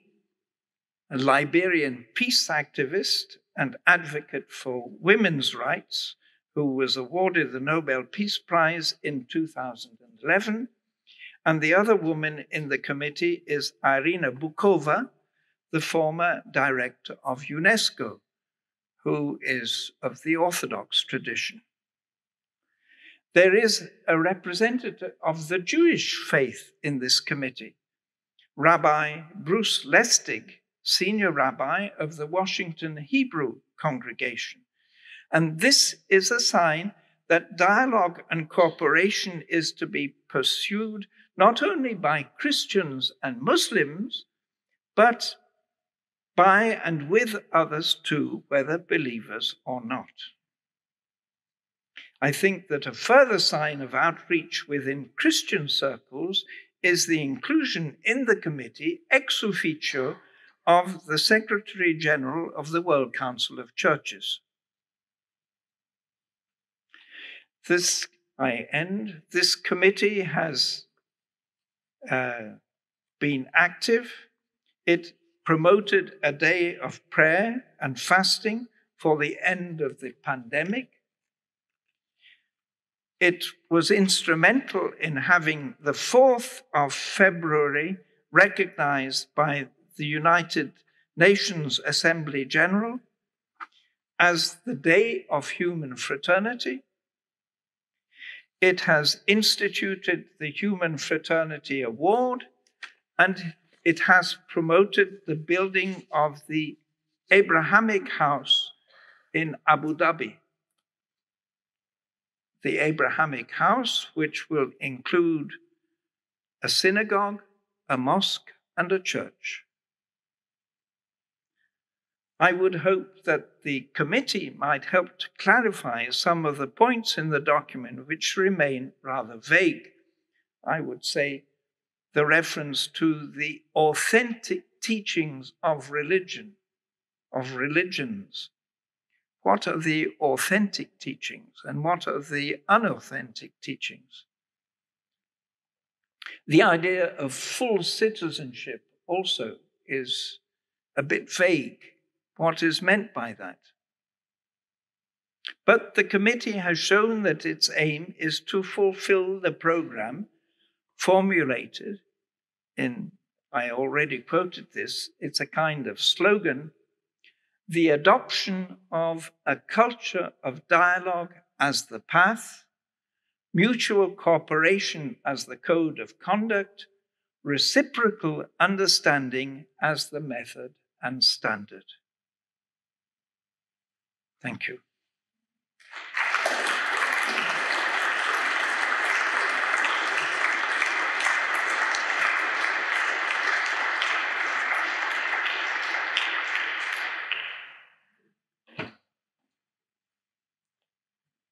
a Liberian peace activist and advocate for women's rights, who was awarded the Nobel Peace Prize in 2011. And the other woman in the committee is Irina Bokova, the former director of UNESCO, who is of the Orthodox tradition. There is a representative of the Jewish faith in this committee, Rabbi Bruce Lustig, senior rabbi of the Washington Hebrew congregation. And this is a sign that dialogue and cooperation is to be pursued not only by Christians and Muslims, but by and with others too, whether believers or not. I think that a further sign of outreach within Christian circles is the inclusion in the committee ex officio of the Secretary General of the World Council of Churches. This, I end, this committee has uh, been active. It promoted a day of prayer and fasting for the end of the pandemic. It was instrumental in having the 4th of February recognized by the United Nations Assembly General as the Day of Human Fraternity. It has instituted the Human Fraternity Award, and it has promoted the building of the Abrahamic house in Abu Dhabi. The Abrahamic house, which will include a synagogue, a mosque, and a church. I would hope that the committee might help to clarify some of the points in the document which remain rather vague. I would say the reference to the authentic teachings of religion, of religions. What are the authentic teachings and what are the unauthentic teachings? The idea of full citizenship also is a bit vague what is meant by that. But the committee has shown that its aim is to fulfill the program formulated in, I already quoted this, it's a kind of slogan the adoption of a culture of dialogue as the path, mutual cooperation as the code of conduct, reciprocal understanding as the method and standard. Thank you.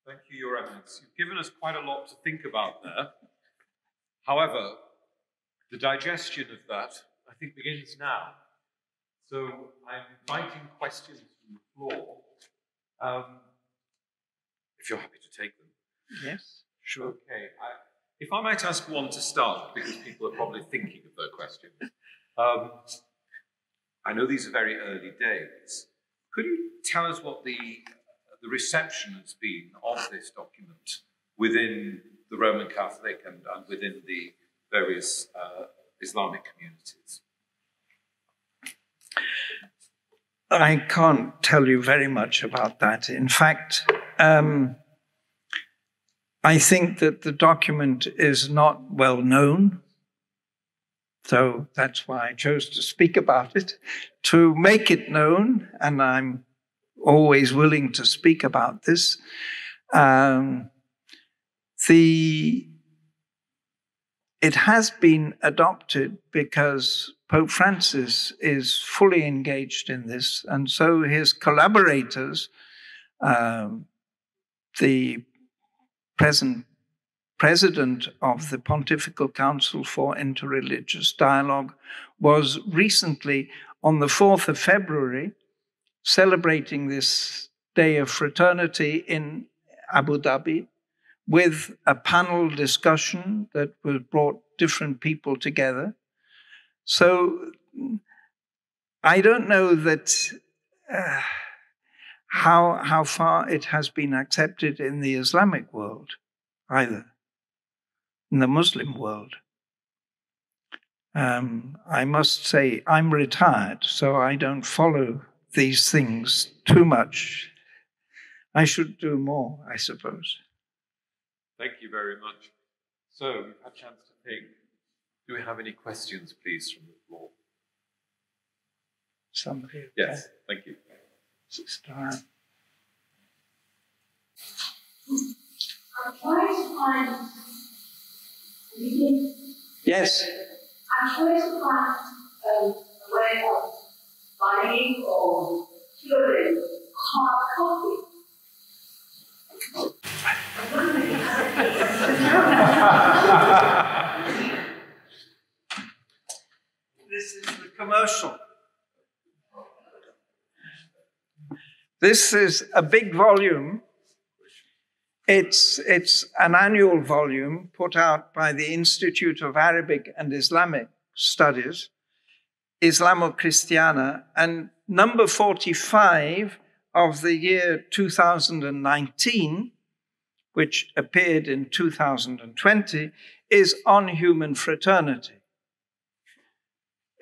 Thank you, Your Eminence. You've given us quite a lot to think about there. However, the digestion of that, I think, begins now. So I'm inviting questions from the floor. Um, if you're happy to take them. Yes, sure. Okay. I, if I might ask one to start, because people are probably thinking of their questions. Um, I know these are very early days. Could you tell us what the, the reception has been of this document within the Roman Catholic and, and within the various uh, Islamic communities? I can't tell you very much about that. In fact, um, I think that the document is not well known. So that's why I chose to speak about it, to make it known, and I'm always willing to speak about this. Um, the it has been adopted because Pope Francis is fully engaged in this, and so his collaborators, um, the present president of the Pontifical Council for Interreligious Dialogue, was recently on the 4th of February celebrating this day of fraternity in Abu Dhabi with a panel discussion that was brought different people together. So I don't know that uh, how how far it has been accepted in the Islamic world either, in the Muslim world. Um, I must say I'm retired, so I don't follow these things too much. I should do more, I suppose. Thank you very much. So we've had a chance to think. Do we have any questions, please, from the floor? Somebody. Yes, thank you. Sister Anne. I'm trying to find Yes. I'm trying to find um, a way of buying or curing hard coffee. This is the commercial. This is a big volume. It's, it's an annual volume put out by the Institute of Arabic and Islamic Studies, Islamochristiana, and number 45 of the year 2019, which appeared in 2020, is on human fraternity.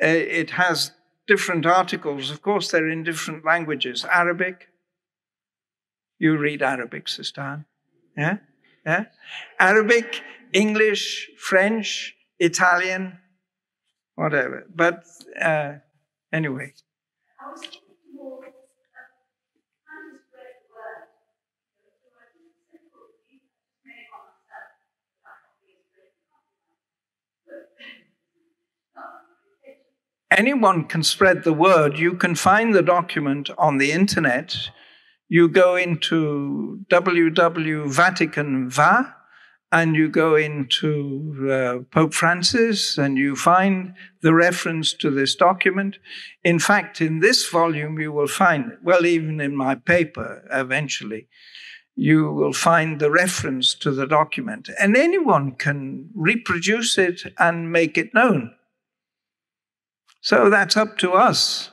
Uh, it has different articles. Of course, they're in different languages. Arabic. You read Arabic, Sistan. Yeah? Yeah? Arabic, English, French, Italian, whatever. But uh, anyway. I was thinking more, uh, kind of spread the word. So I think it's simple, you just made it on myself, that not be as great as But, not anyone can spread the word. You can find the document on the internet. You go into www.vaticanva and you go into uh, Pope Francis and you find the reference to this document. In fact, in this volume, you will find, well, even in my paper eventually, you will find the reference to the document. And anyone can reproduce it and make it known. So that's up to us.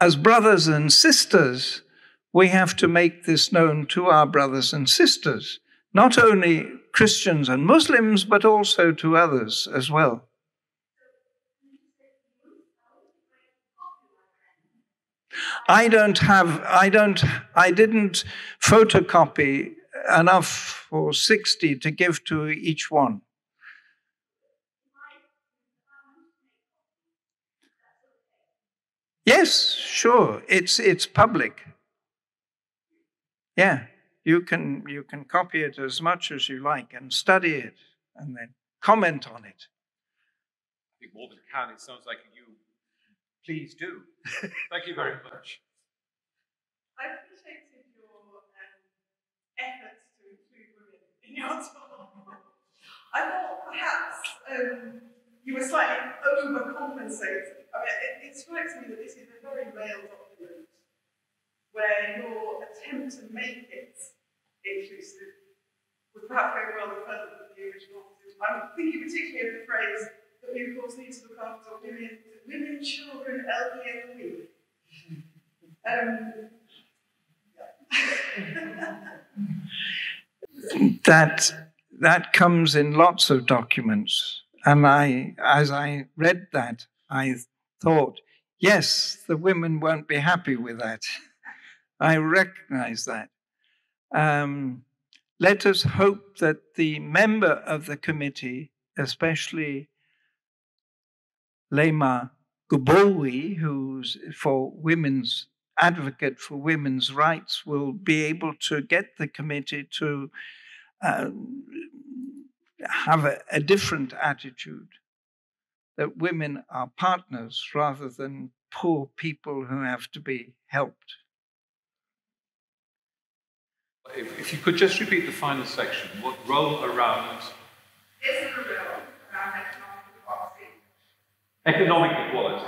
As brothers and sisters, we have to make this known to our brothers and sisters, not only Christians and Muslims, but also to others as well. I don't have, I don't, I didn't photocopy enough for 60 to give to each one. Yes, sure. It's it's public. Yeah you can you can copy it as much as you like and study it and then comment on it. I think more than can. It sounds like you. Please do. Thank you very much. I appreciated your um, efforts to include women in your talk. I thought perhaps um, you were slightly overcompensating. I mean, it, it strikes me that this is a very male document where your attempt to make it inclusive was perhaps going rather further than the original. I'm thinking particularly of the phrase that we, of course, need to look after women, women children, elderly, and weak. Um, that that comes in lots of documents, and I, as I read that, I thought, yes, the women won't be happy with that. I recognize that. Um, let us hope that the member of the committee, especially Leymah Gbowee, who's for women's advocate for women's rights, will be able to get the committee to uh, have a, a different attitude that women are partners rather than poor people who have to be helped. If, if you could just repeat the final section, what role around is the role around economic equality? Economic equality.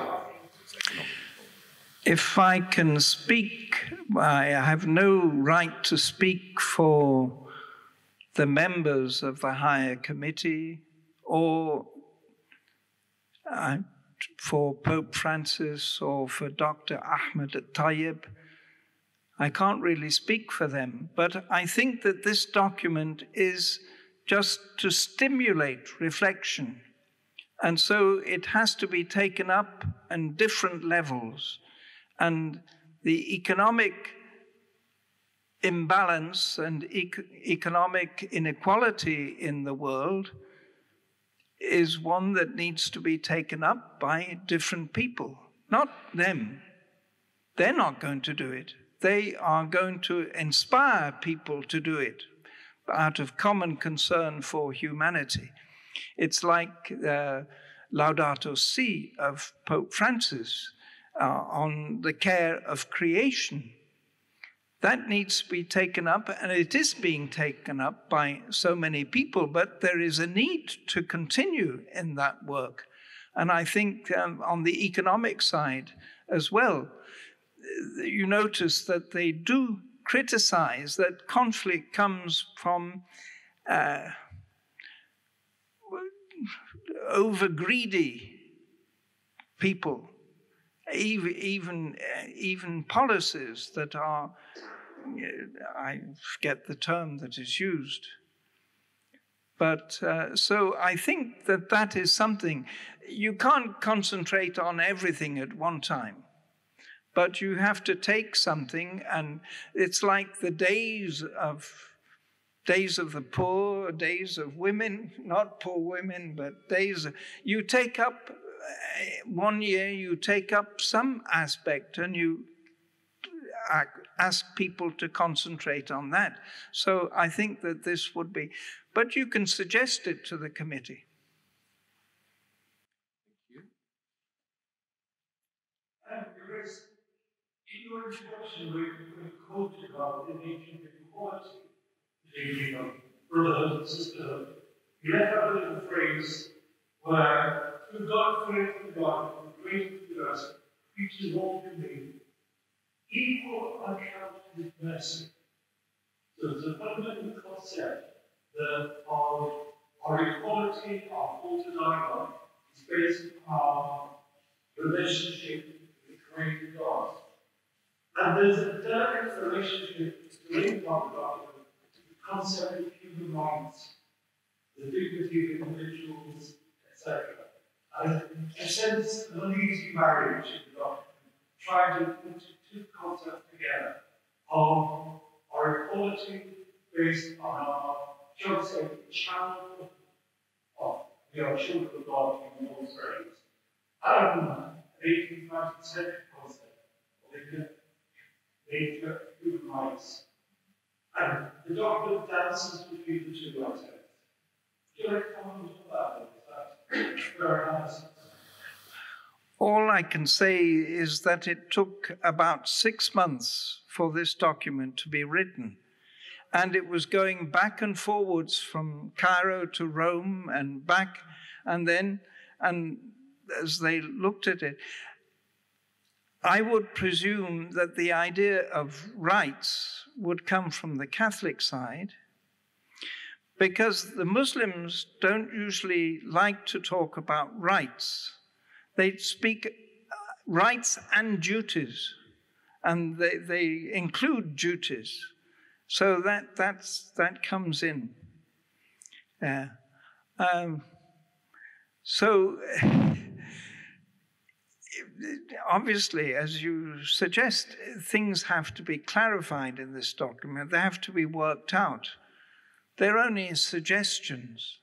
If I can speak, I have no right to speak for the members of the higher committee or uh, for Pope Francis or for Dr. Ahmed Tayyib. I can't really speak for them, but I think that this document is just to stimulate reflection. And so it has to be taken up on different levels. And the economic imbalance and economic inequality in the world is one that needs to be taken up by different people, not them. They're not going to do it they are going to inspire people to do it out of common concern for humanity. It's like uh, Laudato Si of Pope Francis uh, on the care of creation. That needs to be taken up, and it is being taken up by so many people, but there is a need to continue in that work. And I think um, on the economic side as well, you notice that they do criticize that conflict comes from uh, over greedy people, even, even, even policies that are, I forget the term that is used. But uh, so I think that that is something you can't concentrate on everything at one time but you have to take something, and it's like the days of days of the poor, days of women, not poor women, but days. You take up one year you take up some aspect and you ask people to concentrate on that. So I think that this would be, but you can suggest it to the committee. Um, in your introduction, we, quoted about the nature of equality, the of brotherhood and sisterhood. You left out a little phrase where, through God, faith in God, and grace to us, preaches all to me, equal uncounted mercy. So it's a fundamental concept that of our equality, our altar dialogue, is based on relationship with Creator God. And there's a direct relationship on God to the concept of human rights, the dignity of individuals, etc. And a sense of uneasy marriage in the document, trying to put two concepts together of our equality based on our, shall we say, channel of we are children of God in all phrase. And an 18th, 19th century concept of nature, human rights. And the document dances between the two concepts. Do you like to comment All I can say is that it took about six months for this document to be written. And it was going back and forwards from Cairo to Rome and back, and then, and as they looked at it, I would presume that the idea of rights would come from the Catholic side, because the Muslims don't usually like to talk about rights they speak uh, rights and duties, and they, they include duties. So that, that's, that comes in. Um, so, obviously, as you suggest, things have to be clarified in this document, they have to be worked out. They're only suggestions.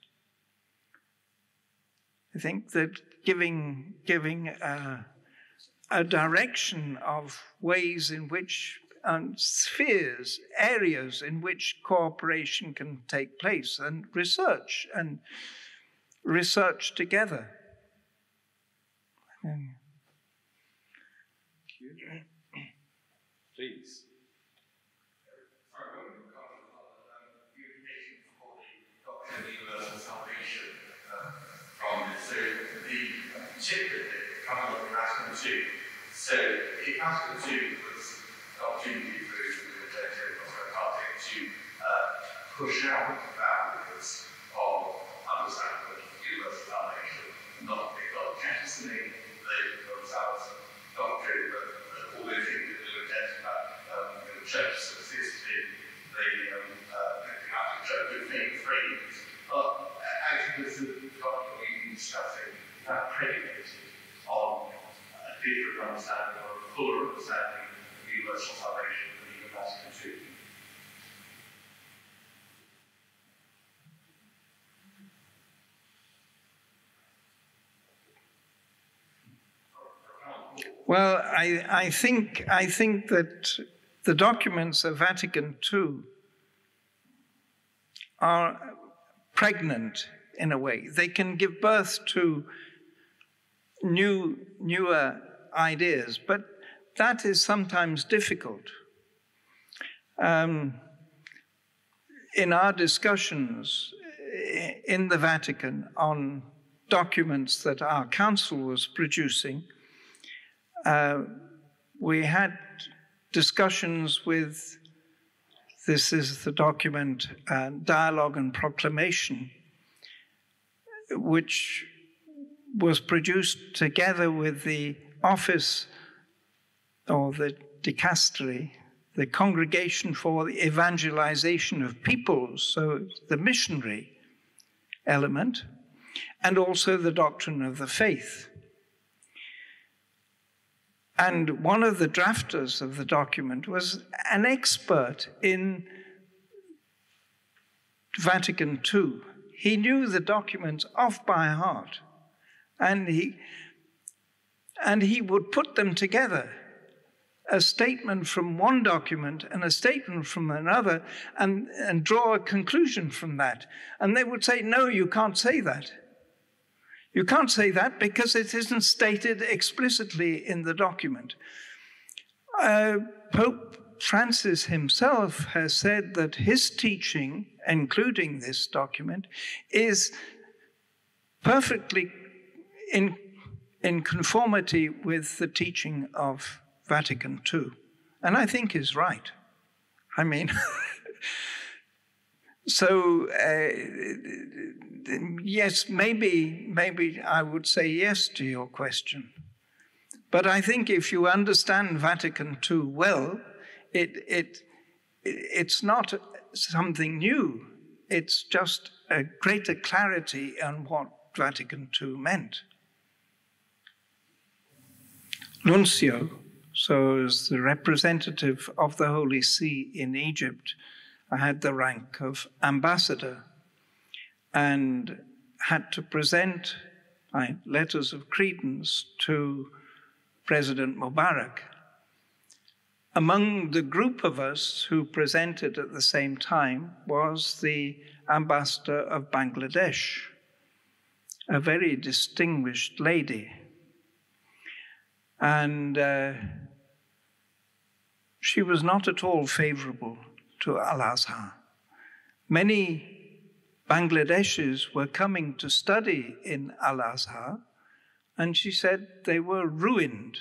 I think that giving, giving a, a direction of ways in which um, spheres, areas in which cooperation can take place, and research and research together. Please. Particularly with Aspen 2. So if Aspen 2 was an opportunity for the party to uh, push out the boundaries of understanding the universal foundation, not pick up jettisoning the themselves doctrine, but all those things that do attest about um, the church subsisted, the um, uh, good faith frames. But actually, this is what we've been discussing that predicated on a deeper understanding or a fuller understanding of universal salvation and even Vatican II. Well, I, I think I think that the documents of Vatican II are pregnant in a way. They can give birth to new, newer ideas, but that is sometimes difficult. Um, in our discussions in the Vatican on documents that our council was producing, uh, we had discussions with this is the document uh, Dialogue and Proclamation, which was produced together with the office or the dicastery, the Congregation for the Evangelization of Peoples, so the missionary element, and also the doctrine of the faith. And one of the drafters of the document was an expert in Vatican II. He knew the documents off by heart. And he, and he would put them together a statement from one document and a statement from another and, and draw a conclusion from that. And they would say, No, you can't say that. You can't say that because it isn't stated explicitly in the document. Uh, Pope Francis himself has said that his teaching, including this document, is perfectly in, in conformity with the teaching of Vatican II. And I think is right. I mean, so uh, yes, maybe, maybe I would say yes to your question. But I think if you understand Vatican II well, it, it, it's not something new. It's just a greater clarity on what Vatican II meant. Nuncio, so as the representative of the Holy See in Egypt, I had the rank of ambassador and had to present my letters of credence to President Mubarak. Among the group of us who presented at the same time was the ambassador of Bangladesh, a very distinguished lady. And uh, she was not at all favorable to Al Azhar. Many Bangladeshis were coming to study in Al Azhar, and she said they were ruined.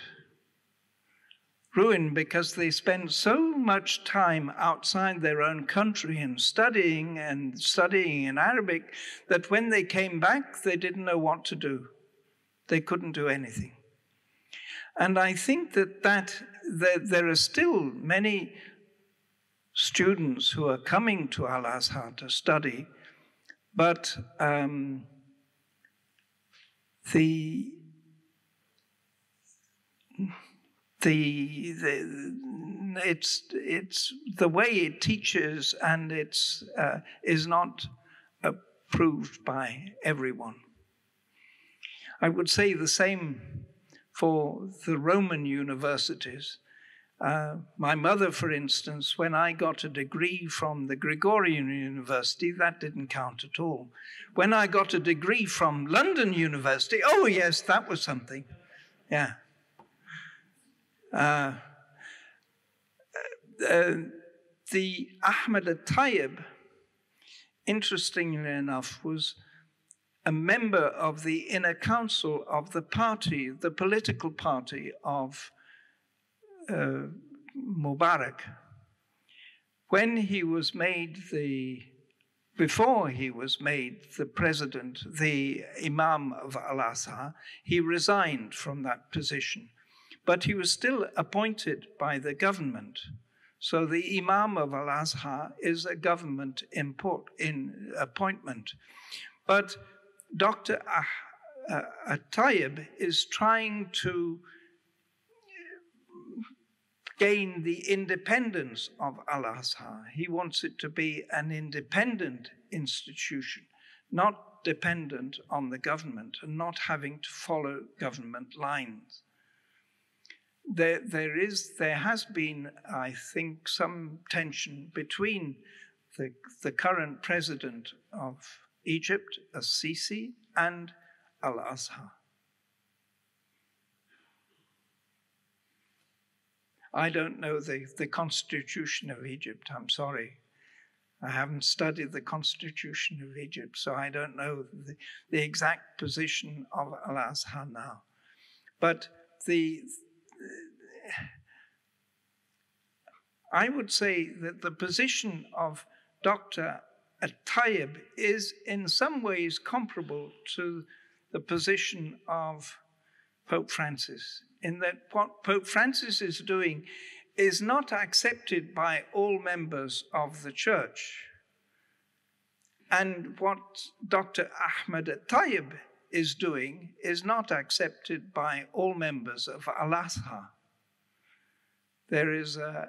Ruined because they spent so much time outside their own country and studying and studying in Arabic that when they came back, they didn't know what to do. They couldn't do anything. And I think that, that there, there are still many students who are coming to Al Azhar to study, but um, the, the, the it's it's the way it teaches and it's uh, is not approved by everyone. I would say the same for the Roman universities. Uh, my mother, for instance, when I got a degree from the Gregorian University, that didn't count at all. When I got a degree from London University, oh, yes, that was something. Yeah. Uh, uh, the Ahmed Tayyib, interestingly enough, was a member of the inner council of the party, the political party of uh, Mubarak. When he was made the, before he was made the president, the Imam of Al Azhar, he resigned from that position. But he was still appointed by the government. So the Imam of Al Azhar is a government import, in appointment. But Dr. Tayyib is trying to gain the independence of Al Azhar. He wants it to be an independent institution, not dependent on the government and not having to follow government lines. There, there is, there has been, I think, some tension between the, the current president of Egypt, al-Sisi, and Al Azhar. I don't know the, the constitution of Egypt, I'm sorry. I haven't studied the constitution of Egypt, so I don't know the, the exact position of Al Azhar now. But the, I would say that the position of Dr. Tayyib is in some ways comparable to the position of Pope Francis, in that what Pope Francis is doing is not accepted by all members of the church. And what Dr. Ahmed Tayyib is doing is not accepted by all members of Al Azhar. There is a,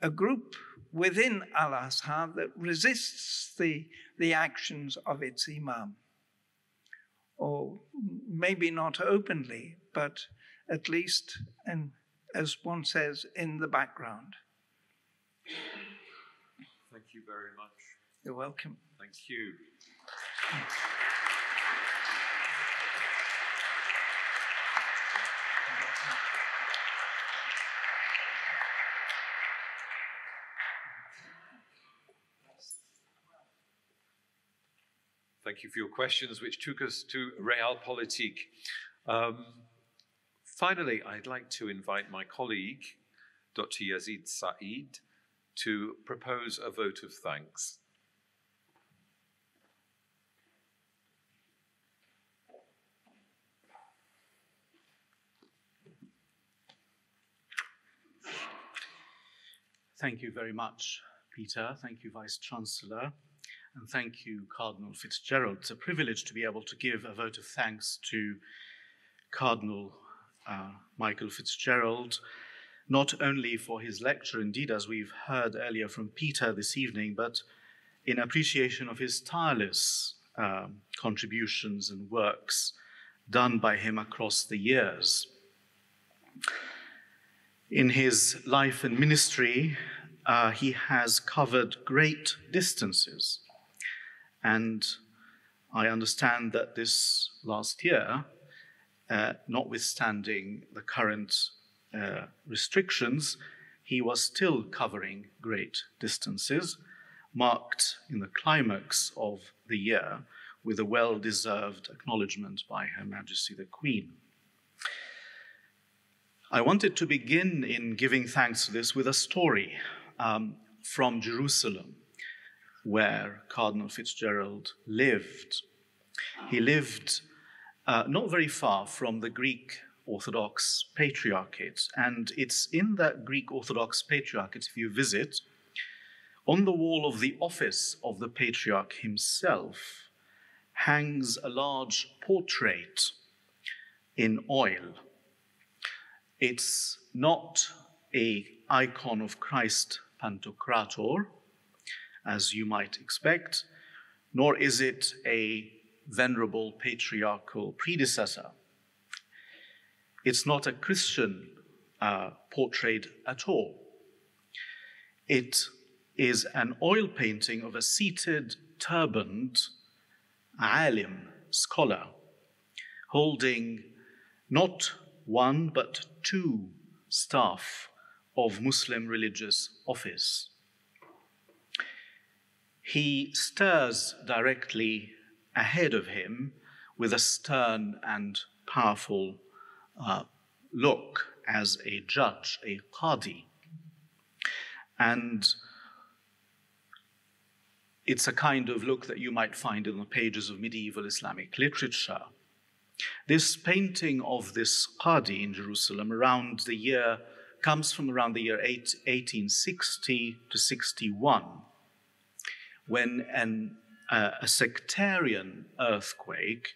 a, a group within Al Azhar that resists the, the actions of its Imam. Or maybe not openly, but at least, and as one says, in the background. Thank you very much. You're welcome. Thank you. Thank you for your questions, which took us to Realpolitik. Um, finally, I'd like to invite my colleague, Dr. Yazid Said, to propose a vote of thanks. Thank you very much, Peter. Thank you, Vice Chancellor. And thank you, Cardinal Fitzgerald. It's a privilege to be able to give a vote of thanks to Cardinal uh, Michael Fitzgerald, not only for his lecture, indeed, as we've heard earlier from Peter this evening, but in appreciation of his tireless um, contributions and works done by him across the years. In his life and ministry, uh, he has covered great distances. And I understand that this last year, uh, notwithstanding the current uh, restrictions, he was still covering great distances, marked in the climax of the year with a well deserved acknowledgement by Her Majesty the Queen. I wanted to begin in giving thanks to this with a story um, from Jerusalem, where Cardinal Fitzgerald lived. He lived uh, not very far from the Greek Orthodox Patriarchate, and it's in that Greek Orthodox Patriarchate, if you visit, on the wall of the office of the Patriarch himself hangs a large portrait in oil. It's not a icon of Christ Pantocrator, as you might expect, nor is it a venerable patriarchal predecessor. It's not a Christian uh, portrait at all. It is an oil painting of a seated, turbaned alim, scholar, holding not one but two staff of Muslim religious office. He stares directly ahead of him with a stern and powerful uh, look as a judge, a qadi. And it's a kind of look that you might find in the pages of medieval Islamic literature. This painting of this Qadi in Jerusalem around the year comes from around the year 8, 1860 to 61, when an, a sectarian earthquake,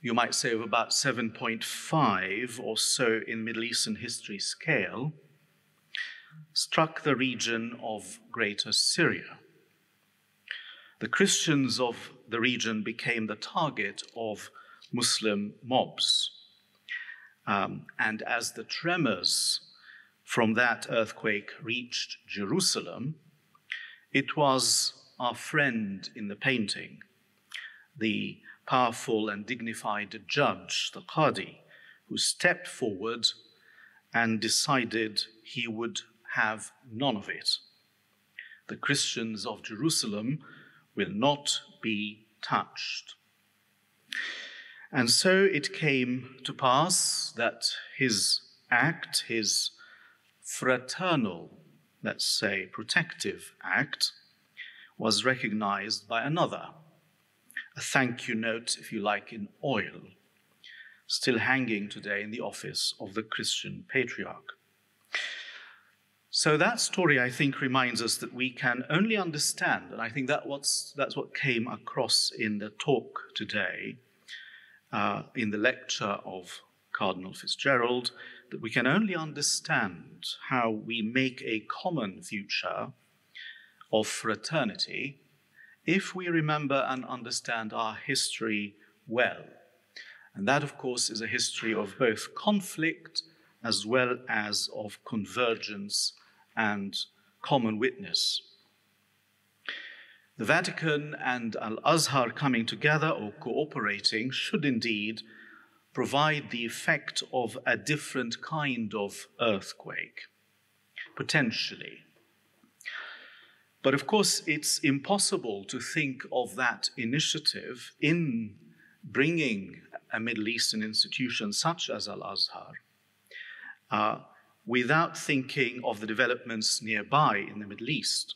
you might say of about 7.5 or so in Middle Eastern history scale, struck the region of Greater Syria. The Christians of the region became the target of Muslim mobs. Um, and as the tremors from that earthquake reached Jerusalem, it was our friend in the painting, the powerful and dignified judge, the Qadi, who stepped forward and decided he would have none of it. The Christians of Jerusalem will not be touched. And so it came to pass that his act, his fraternal, let's say, protective act, was recognized by another. A thank you note, if you like, in oil, still hanging today in the office of the Christian patriarch. So that story, I think, reminds us that we can only understand, and I think that what's, that's what came across in the talk today, uh, in the lecture of Cardinal Fitzgerald that we can only understand how we make a common future of fraternity if we remember and understand our history well. And that, of course, is a history of both conflict as well as of convergence and common witness. The Vatican and Al Azhar coming together or cooperating should indeed provide the effect of a different kind of earthquake, potentially. But of course, it's impossible to think of that initiative in bringing a Middle Eastern institution such as Al Azhar uh, without thinking of the developments nearby in the Middle East.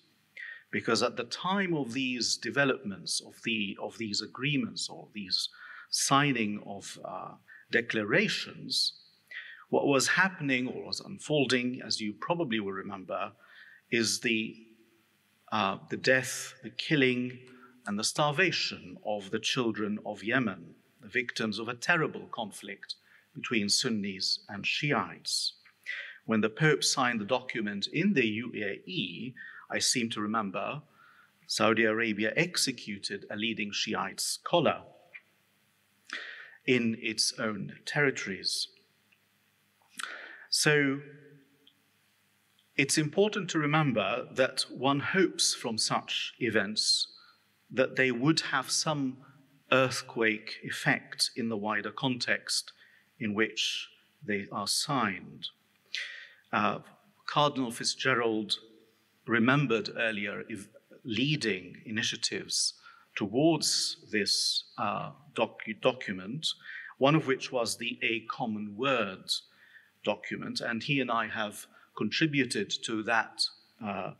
Because at the time of these developments, of, the, of these agreements, or these signing of uh, declarations, what was happening or was unfolding, as you probably will remember, is the, uh, the death, the killing, and the starvation of the children of Yemen, the victims of a terrible conflict between Sunnis and Shiites. When the Pope signed the document in the UAE, I seem to remember Saudi Arabia executed a leading Shiite scholar in its own territories. So it's important to remember that one hopes from such events that they would have some earthquake effect in the wider context in which they are signed. Uh, Cardinal Fitzgerald remembered earlier leading initiatives towards this uh, docu- document, one of which was the A Common Word document, and he and I have contributed to that uh,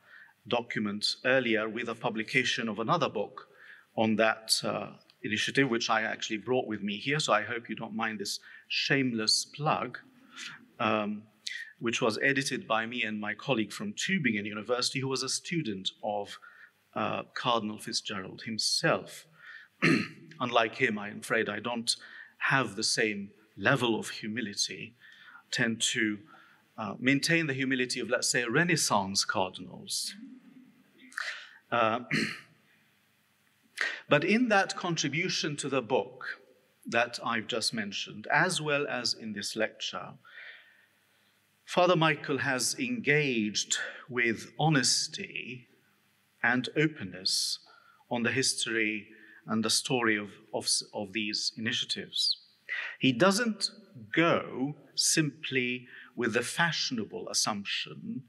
document earlier with a publication of another book on that uh, initiative, which I actually brought with me here, so I hope you don't mind this shameless plug. Um, which was edited by me and my colleague from Tübingen University, who was a student of uh, Cardinal Fitzgerald himself. Unlike him, I'm afraid I don't have the same level of humility, tend to uh, maintain the humility of, let's say, Renaissance cardinals. Uh, but in that contribution to the book that I've just mentioned, as well as in this lecture, Father Michael has engaged with honesty and openness on the history and the story of, of, of these initiatives. He doesn't go simply with the fashionable assumption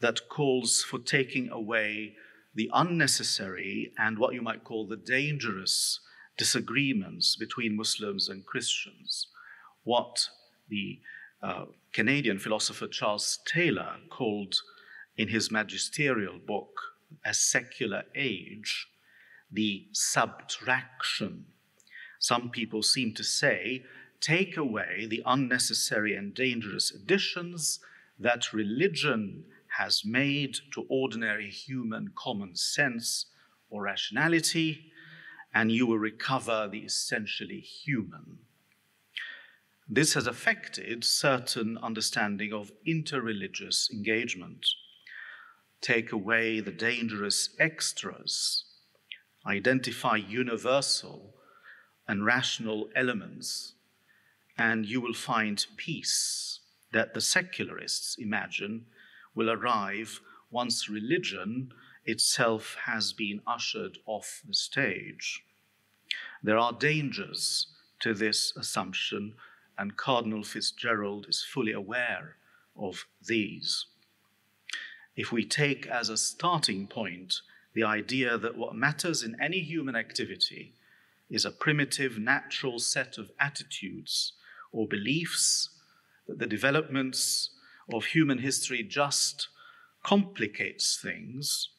that calls for taking away the unnecessary and what you might call the dangerous disagreements between Muslims and Christians. What the uh, Canadian philosopher Charles Taylor called in his magisterial book, A Secular Age, the subtraction. Some people seem to say, take away the unnecessary and dangerous additions that religion has made to ordinary human common sense or rationality, and you will recover the essentially human. This has affected certain understanding of interreligious engagement. Take away the dangerous extras, identify universal and rational elements, and you will find peace that the secularists imagine will arrive once religion itself has been ushered off the stage. There are dangers to this assumption and Cardinal Fitzgerald is fully aware of these. If we take as a starting point the idea that what matters in any human activity is a primitive, natural set of attitudes or beliefs, that the developments of human history just complicates things,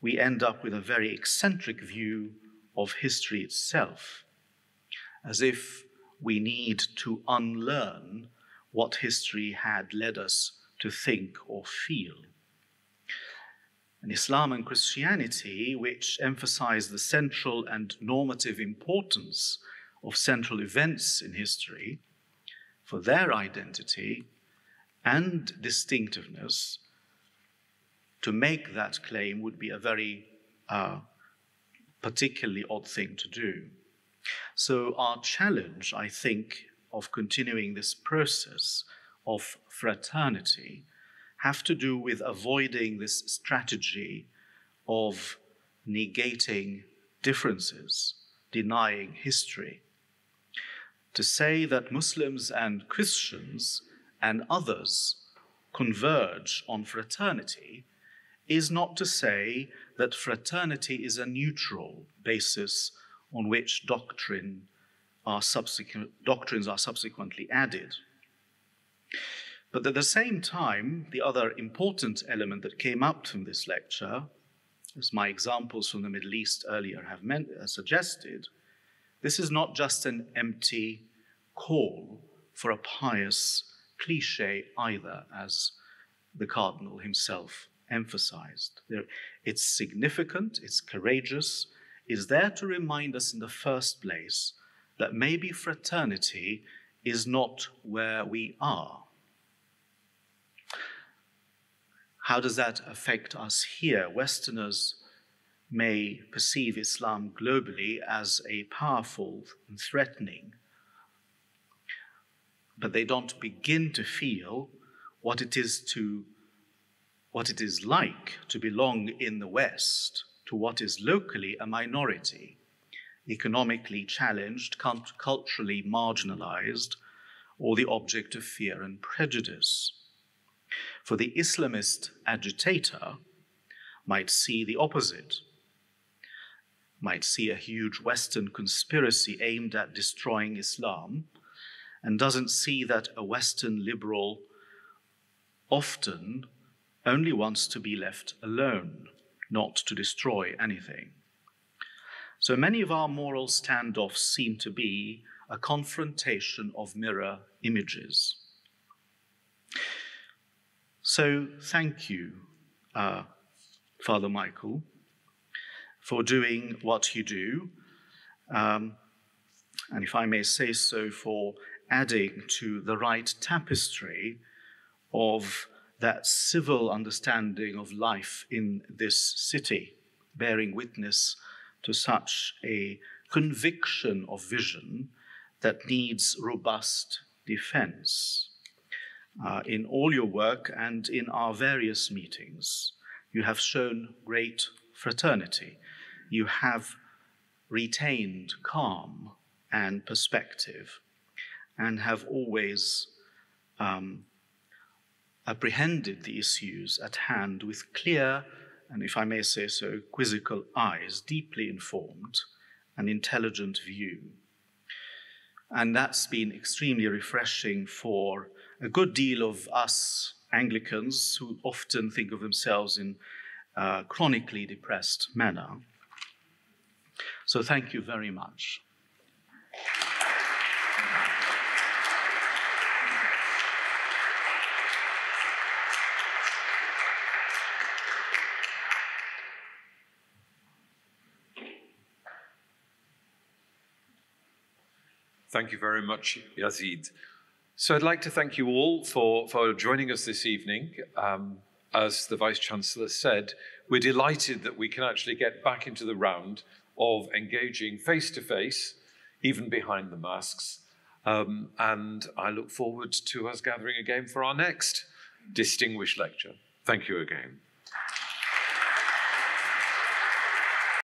we end up with a very eccentric view of history itself, as if we need to unlearn what history had led us to think or feel. And Islam and Christianity, which emphasize the central and normative importance of central events in history for their identity and distinctiveness, to make that claim would be a very uh, particularly odd thing to do. So, our challenge, I think, of continuing this process of fraternity have to do with avoiding this strategy of negating differences, denying history. To say that Muslims and Christians and others converge on fraternity is not to say that fraternity is a neutral basis on which doctrine are doctrines are subsequently added. But at the same time, the other important element that came up from this lecture, as my examples from the Middle East earlier have meant, uh, suggested, this is not just an empty call for a pious cliche either, as the Cardinal himself emphasized. It's significant, it's courageous, is there to remind us in the first place that maybe fraternity is not where we are. How does that affect us here? Westerners may perceive Islam globally as a powerful and threatening, but they don't begin to feel what it is to what it is like to belong in the West to what is locally a minority, economically challenged, culturally marginalized, or the object of fear and prejudice. For the Islamist agitator might see the opposite, might see a huge Western conspiracy aimed at destroying Islam, and doesn't see that a Western liberal often only wants to be left alone not to destroy anything. So many of our moral standoffs seem to be a confrontation of mirror images. So thank you, uh, Father Michael, for doing what you do, um, and if I may say so, for adding to the right tapestry of that civil understanding of life in this city, bearing witness to such a conviction of vision that needs robust defense. Uh, in all your work and in our various meetings, you have shown great fraternity. You have retained calm and perspective and have always um, apprehended the issues at hand with clear and, if I may say so, quizzical eyes, deeply informed and intelligent view. And that's been extremely refreshing for a good deal of us Anglicans who often think of themselves in a chronically depressed manner. So, thank you very much. Thank you very much, Yazid. So I'd like to thank you all for, for joining us this evening. Um, as the Vice Chancellor said, we're delighted that we can actually get back into the round of engaging face to face, even behind the masks. Um, and I look forward to us gathering again for our next distinguished lecture. Thank you again.